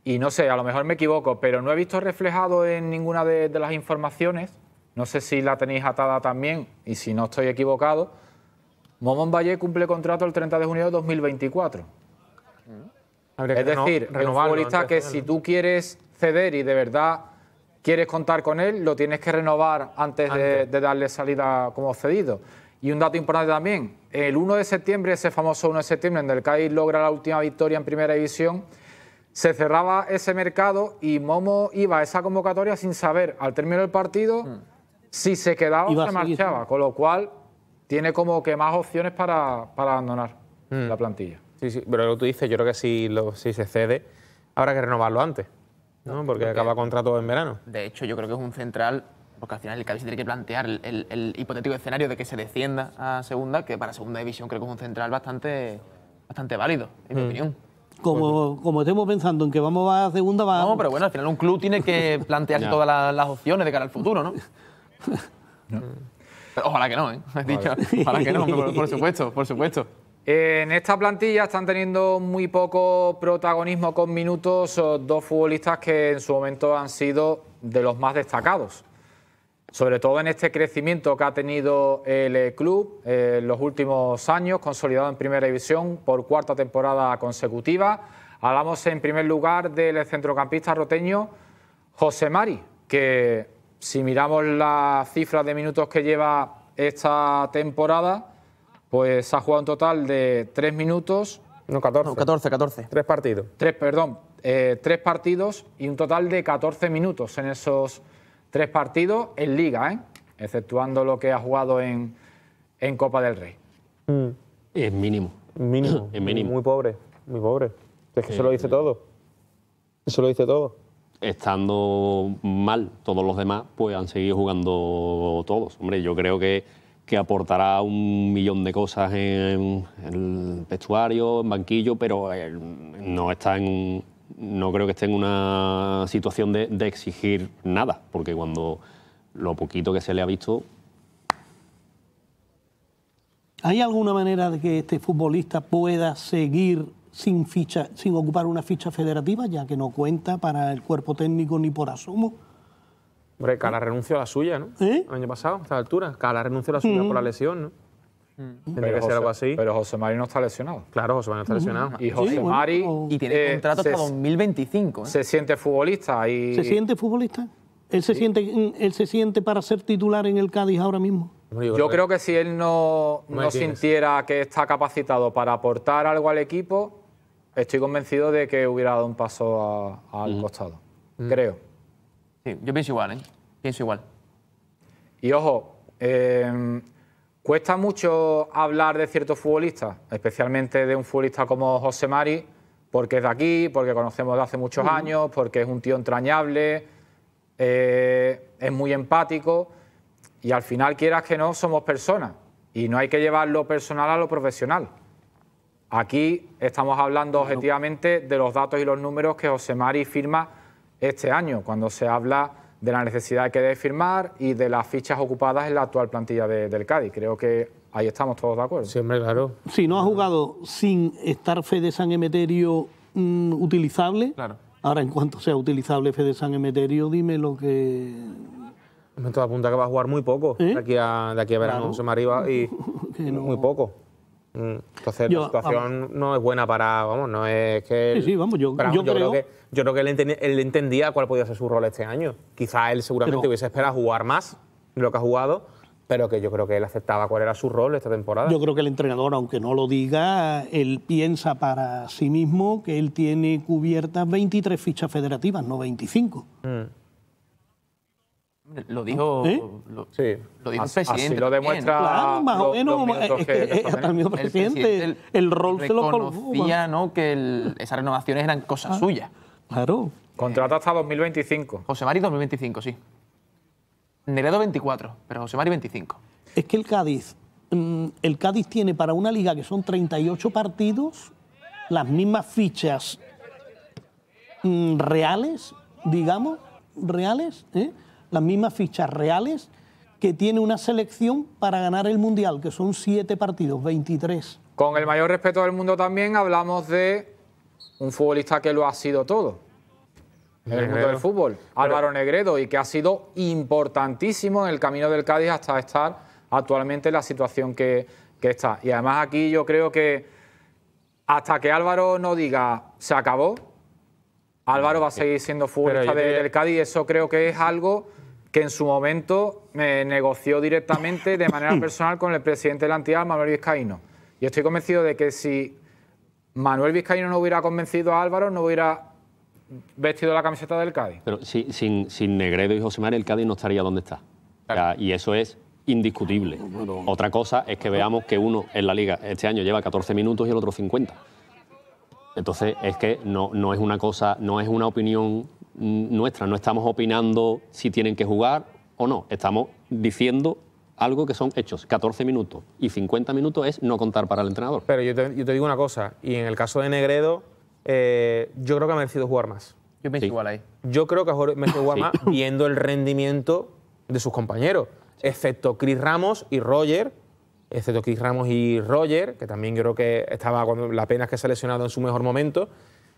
A: Y no sé, a lo mejor me equivoco, pero no he visto reflejado en ninguna de, de las informaciones. No sé si la tenéis atada también y si no estoy equivocado. Momo Valle cumple contrato el 30 de junio de 2024.
B: Habría
A: Es
B: que
A: decir, es un
B: renovarlo
A: futbolista que si tú quieres ceder y de verdad quieres contar con él, lo tienes que renovar antes, de-
B: Antes.
A: De, darle salida como cedido. Y un dato importante también, el 1 de septiembre, ese famoso 1 de septiembre, en el Cádiz logra la última victoria en Primera División, se cerraba ese mercado y Momo iba a esa convocatoria sin saber al término del partido si se quedaba
D: Iba
A: o se
D: seguir.
A: marchaba, con lo cual tiene como que más opciones para, para abandonar
B: Mm.
A: la plantilla.
B: Sí, sí, pero lo que tú dices, yo creo que si, lo, si se cede, habrá que renovarlo antes, ¿no? Porque acaba contrato en verano.
C: De hecho, yo creo que es un central, porque al final el Cádiz se tiene que plantear el, el- el hipotético escenario de que se descienda a segunda, que para segunda división creo que es un central bastante, bastante válido, en mi opinión.
D: Como, como estemos pensando en que vamos a segunda, va
C: No, pero bueno, al final un club tiene que plantearse todas las, las opciones de cara al futuro, ¿no? Pero ojalá que no, ¿eh? He dicho, ojalá que no, por, por supuesto, por supuesto.
A: En esta plantilla están teniendo muy poco protagonismo con minutos oh, dos futbolistas que en su momento han sido de los más destacados. Sobre todo en este crecimiento que ha tenido el eh, club eh, en los últimos años, consolidado en Primera División por cuarta temporada consecutiva. Hablamos en primer lugar del centrocampista roteño José Mari, que si miramos las cifras de minutos que lleva esta temporada, pues ha jugado un total de tres minutos,
B: No, 14.
C: No, 14, 14.
B: Tres partidos.
A: tres, perdón, eh, tres partidos y un total de 14 minutos en esos tres partidos en Liga, ¿eh? exceptuando lo que ha jugado en, en Copa del Rey.
E: Es mínimo.
B: Mínimo.
E: Es mínimo.
B: Muy pobre, muy pobre. Es que eso lo dice todo. Eso lo dice todo.
E: Estando mal todos los demás, pues han seguido jugando todos. Hombre, yo creo que, que aportará un millón de cosas en, en el vestuario, en banquillo, pero eh, no está en. No creo que esté en una situación de, de exigir nada, porque cuando lo poquito que se le ha visto,
D: ¿Hay alguna manera de que este futbolista pueda seguir sin ficha, sin ocupar una ficha federativa, ya que no cuenta para el cuerpo técnico ni por asomo?
B: Hombre, Cala renunció a la suya, ¿no?
D: ¿Eh?
B: El año pasado, a esta altura. Cala renunció a la suya por la lesión, ¿no? Tendría que ser algo así.
A: pero José Mari no está lesionado.
B: Claro, José Manuel está lesionado.
A: Y José
D: bueno,
A: Mari
D: o-
C: Y tiene
A: eh,
C: contrato
A: se,
C: hasta 2025, ¿eh?
A: se siente futbolista y
D: ¿Se siente futbolista? ¿Él se, siente, ¿Él se siente para ser titular en el Cádiz ahora mismo?
A: Yo creo que si él no,
B: No
A: no sintiera que está capacitado para aportar algo al equipo, estoy convencido de que hubiera dado un paso a- al costado. Creo.
C: Sí, yo pienso igual, ¿eh? Pienso igual.
A: Y ojo, eh, cuesta mucho hablar de ciertos futbolistas, especialmente de un futbolista como José Mari, porque es de aquí, porque conocemos de hace muchos años, porque es un tío entrañable, eh, es muy empático y al final, quieras que no, somos personas y no hay que llevar lo personal a lo profesional. Aquí estamos hablando objetivamente de los datos y los números que José Mari firma este año, cuando se habla de la necesidad que debe firmar y de las fichas ocupadas en la actual plantilla de- del Cádiz. Creo que ahí estamos todos de acuerdo.
B: Sí, hombre, claro.
D: Si no ha jugado sin estar Fede San Emeterio mm, utilizable,
C: Claro.
D: ahora en cuanto sea utilizable Fede San Emeterio, dime lo que...
B: Me todo apunta que va a jugar muy poco
D: ¿Eh?
B: de, aquí a, de aquí a verano
D: Claro.
B: José María va- y
D: no-
B: muy poco. Mm, Entonces
D: Yo,
B: la situación no es buena para, vamos, no es que...
D: Sí, sí, vamos, yo-
B: pero
D: yo creo-
B: que, yo creo que él, entendía, él entendía cuál podía ser su rol este año. Quizá él seguramente
D: Pero-
B: hubiese esperado jugar más de lo que ha jugado, pero que yo creo que él aceptaba cuál era su rol esta temporada.
D: Yo creo que el entrenador, aunque no lo diga, él piensa para sí mismo que él tiene cubiertas 23 fichas federativas, no 25.
C: Lo dijo,
D: ¿Eh?
C: lo,
B: Sí.
C: lo dijo el
A: Así-
C: presidente.
A: así lo demuestra-
D: Claro, más o
A: los-
D: menos,
A: los minutos
D: es
A: que
D: que
A: le sostienen.
D: hasta el mismo
C: El
D: presidente, el, el rol se lo
C: reconocía ¿no? que el- esas renovaciones eran cosas suyas.
D: Claro.
A: Contrato hasta 2025.
C: José Mari 2025, sí. Negredo 24, pero José Mari 25.
D: Es que el Cádiz, mm, el Cádiz tiene para una liga que son 38 partidos las mismas fichas mm, reales, digamos, reales, ¿eh? Las mismas fichas reales que tiene una selección para ganar el Mundial, que son 7 partidos, 23.
A: Con el mayor respeto del mundo también hablamos de un futbolista que lo ha sido todo en el mundo del fútbol, Álvaro Negredo, y que ha sido importantísimo en el camino del Cádiz hasta estar actualmente en la situación que, que está. Y además aquí yo creo que hasta que Álvaro no diga se acabó, Álvaro va a seguir siendo futbolista del Cádiz. Eso creo que es algo que en su momento me negoció directamente de manera personal con el presidente de la entidad, Manuel Vizcaíno. Y estoy convencido de que si Manuel Vizcaíno no hubiera convencido a Álvaro, no hubiera vestido la camiseta del Cádiz.
E: Pero si- sin, sin Negredo y José María, el Cádiz no estaría donde está. O sea, y eso es indiscutible. Otra cosa es que veamos que uno en la liga este año lleva 14 minutos y el otro 50. Entonces, es que no, no es una cosa, no es una opinión nuestra, no estamos opinando si tienen que jugar o no, estamos diciendo algo que son hechos. 14 minutos y 50 minutos es no contar para el entrenador.
B: Pero yo te, yo te digo una cosa, y en el caso de Negredo, eh, yo creo que ha merecido jugar más.
C: Yo pienso
E: Sí.
C: igual ahí.
B: Yo creo que ha merecido jugar
E: Sí.
B: más viendo el rendimiento de sus compañeros, excepto Chris Ramos y Roger, excepto Chris Ramos y Roger, que también yo creo que estaba cuando la pena es que se ha lesionado en su mejor momento.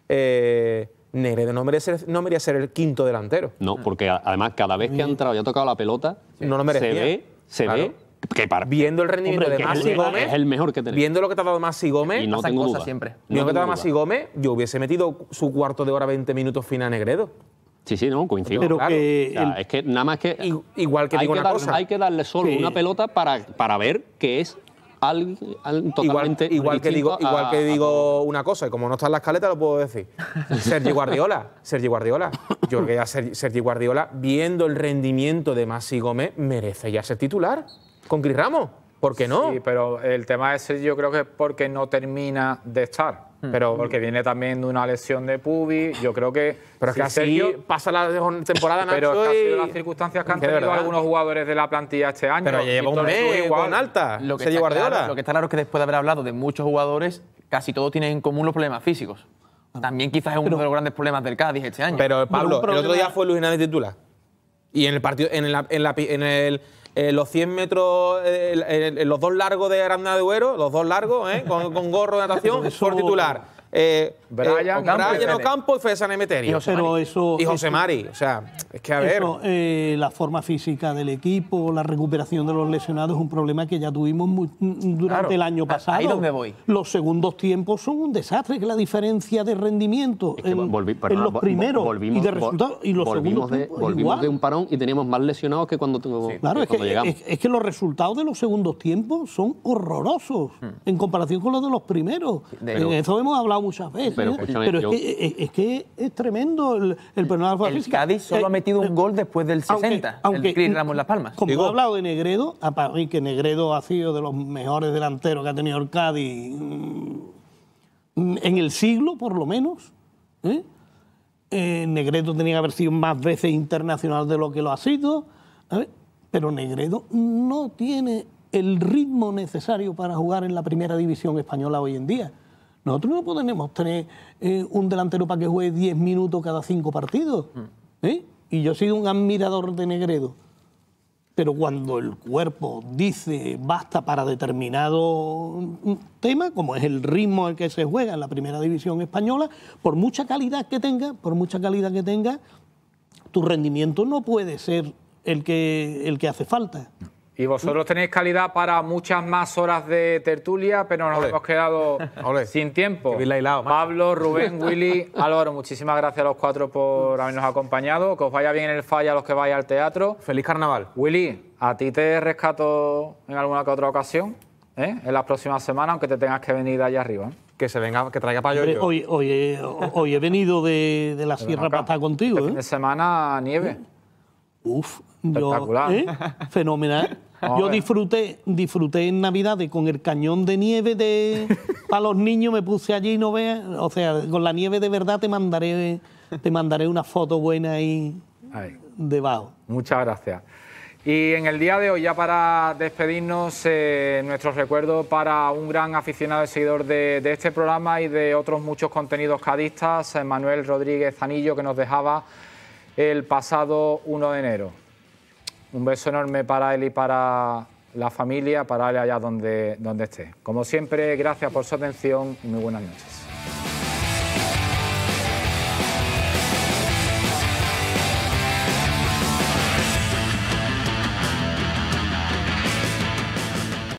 B: Eh, Negredo no merece, no merecía ser el quinto delantero.
E: No, porque a- además cada vez que ha entrado y ha tocado la pelota,
B: No lo
E: se
B: merecía.
E: ve, se
B: Claro.
E: ve que para,
B: Viendo el rendimiento
D: Hombre,
B: de
D: es-
B: Gómez,
E: es el mejor que tenemos.
B: viendo lo que te ha dado Maxi Gómez,
E: y no tengo
C: cosas
E: duda.
C: siempre.
E: No
B: viendo lo que te ha dado
E: duda.
B: Gómez, yo hubiese metido su cuarto de hora, 20 minutos fina a Negredo.
E: Sí, sí, no, coincido.
D: Pero
B: claro.
D: que
E: O sea,
D: el-
E: es que nada más que.
B: Igual que
E: hay
B: digo
E: que
B: una
E: dar-
B: cosa.
E: Hay que darle solo una pelota para, para ver que es al, totalmente.
B: igual que digo,
E: distinto a-
B: igual que digo una cosa, y como no está en la escaleta, lo puedo decir. Sergi Guardiola, Sergi Guardiola. Yo creo que ya Sergi, Sergi Guardiola, viendo el rendimiento de Maxi Gómez, merece ya ser titular con Cris Ramos. ¿Por qué no?
A: Sí, pero el tema es yo creo que es porque no termina de estar. Pero porque viene también de una lesión de Pubi. Yo creo que.
B: Pero es que
A: si
B: así
A: Sergio-
B: pasa la temporada, Nacho,
A: pero es que ha sido
B: y-
A: las circunstancias que han tenido
B: verdad.
A: algunos jugadores de la plantilla este año.
B: Pero ya lleva un mes
A: igual.
B: con alta,
C: Lo que, está
B: Guardiola.
C: claro, lo que está claro es que después de haber hablado de muchos jugadores, casi todos tienen en común los problemas físicos. También quizás es uno de los grandes problemas del Cádiz este año.
B: Pero Pablo, el otro día fue Luis Hernández titular. Y en el partido, en, la- en, la- en el, eh, los 100 metros, eh, los dos largos de Aranda de Duero, los dos largos, eh, con, con gorro de natación, por titular. Eh,
A: Brian,
B: eh,
A: Ocampo y
B: Brian
A: Fede.
B: Ocampo y Fede San Emeterio.
C: Y José
D: pero
C: Mari.
D: eso,
B: Y José
D: eso-
B: Mari. O sea, es que a ver.
D: Eso, eh, la forma física del equipo, la recuperación de los lesionados es un problema que ya tuvimos mu- durante
C: Claro,
D: el año pasado.
C: ahí donde voy.
D: Los segundos tiempos son un desastre, que la diferencia de rendimiento
E: Es que
D: en,
E: volvi-
D: en
E: perdona,
D: los primeros
E: volvimos-
D: y de resultados y los
E: volvimos
D: segundos
E: de,
D: tiempos
E: volvimos
D: igual.
E: de un parón y teníamos más lesionados que cuando, que
D: Claro, es que,
E: llegamos.
D: es, es que los resultados de los segundos tiempos son horrorosos en comparación con los de los primeros.
C: de-
D: en eso hemos hablado muchas veces.
E: Pero
D: ¿eh? Pero es,
E: yo-
D: que, es, es que es tremendo el, el problema de la
C: el. Cádiz solo
D: Eh,
C: ha metido un gol después del 60, el Chris Ramos Las Palmas.
D: Como
B: Digo-
D: he hablado de Negredo, a para mí que Negredo ha sido de los mejores delanteros que ha tenido el Cádiz mm, en el siglo, por lo menos. ¿eh? Eh, Negredo tenía que haber sido más veces internacional de lo que lo ha sido. ¿sabes? Pero Negredo no tiene el ritmo necesario para jugar en la primera división española hoy en día. Nosotros no podemos tener eh, un delantero para que juegue 10 minutos cada cinco partidos. ¿eh? Y yo he sido un admirador de Negredo. Pero cuando el cuerpo dice basta para determinado mm, tema, como es el ritmo al que se juega en la primera división española, por mucha calidad que tenga, por mucha calidad que tenga, tu rendimiento no puede ser el que, el que hace falta.
A: Y vosotros tenéis calidad para muchas más horas de tertulia, pero nos hemos quedado sin tiempo.
B: Hilado.
A: Pablo, Rubén, Willy, Álvaro, muchísimas gracias a los cuatro por habernos acompañado. Que os vaya bien en el falla a los que vais al teatro.
B: Feliz carnaval.
A: Willy, a ti te rescato en alguna que otra ocasión, ¿eh? en las próximas semanas, aunque te tengas que venir de allá arriba. ¿eh?
B: Que se venga, que traiga
D: Hombre,
B: yo.
D: hoy, hoy, he, hoy he venido de, de la sierra
A: acá.
D: para estar contigo.
A: Este fin
D: ¿eh?
A: de semana, nieve.
D: Uf, yo,
A: Espectacular.
D: ¿eh? fenomenal. Yo disfruté, disfruté en Navidades con el cañón de nieve de para los niños, me puse allí y no veas, o sea, con la nieve de verdad te mandaré, te mandaré una foto buena ahí
A: Ahí.
D: debajo.
A: Muchas gracias. Y en el día de hoy, ya para despedirnos, eh, nuestros recuerdos para un gran aficionado y seguidor de, de este programa y de otros muchos contenidos cadistas, Manuel Rodríguez Zanillo, que nos dejaba el pasado 1 de enero. Un beso enorme para él y para la familia, para él allá donde, donde esté. Como siempre, gracias por su atención y muy buenas noches.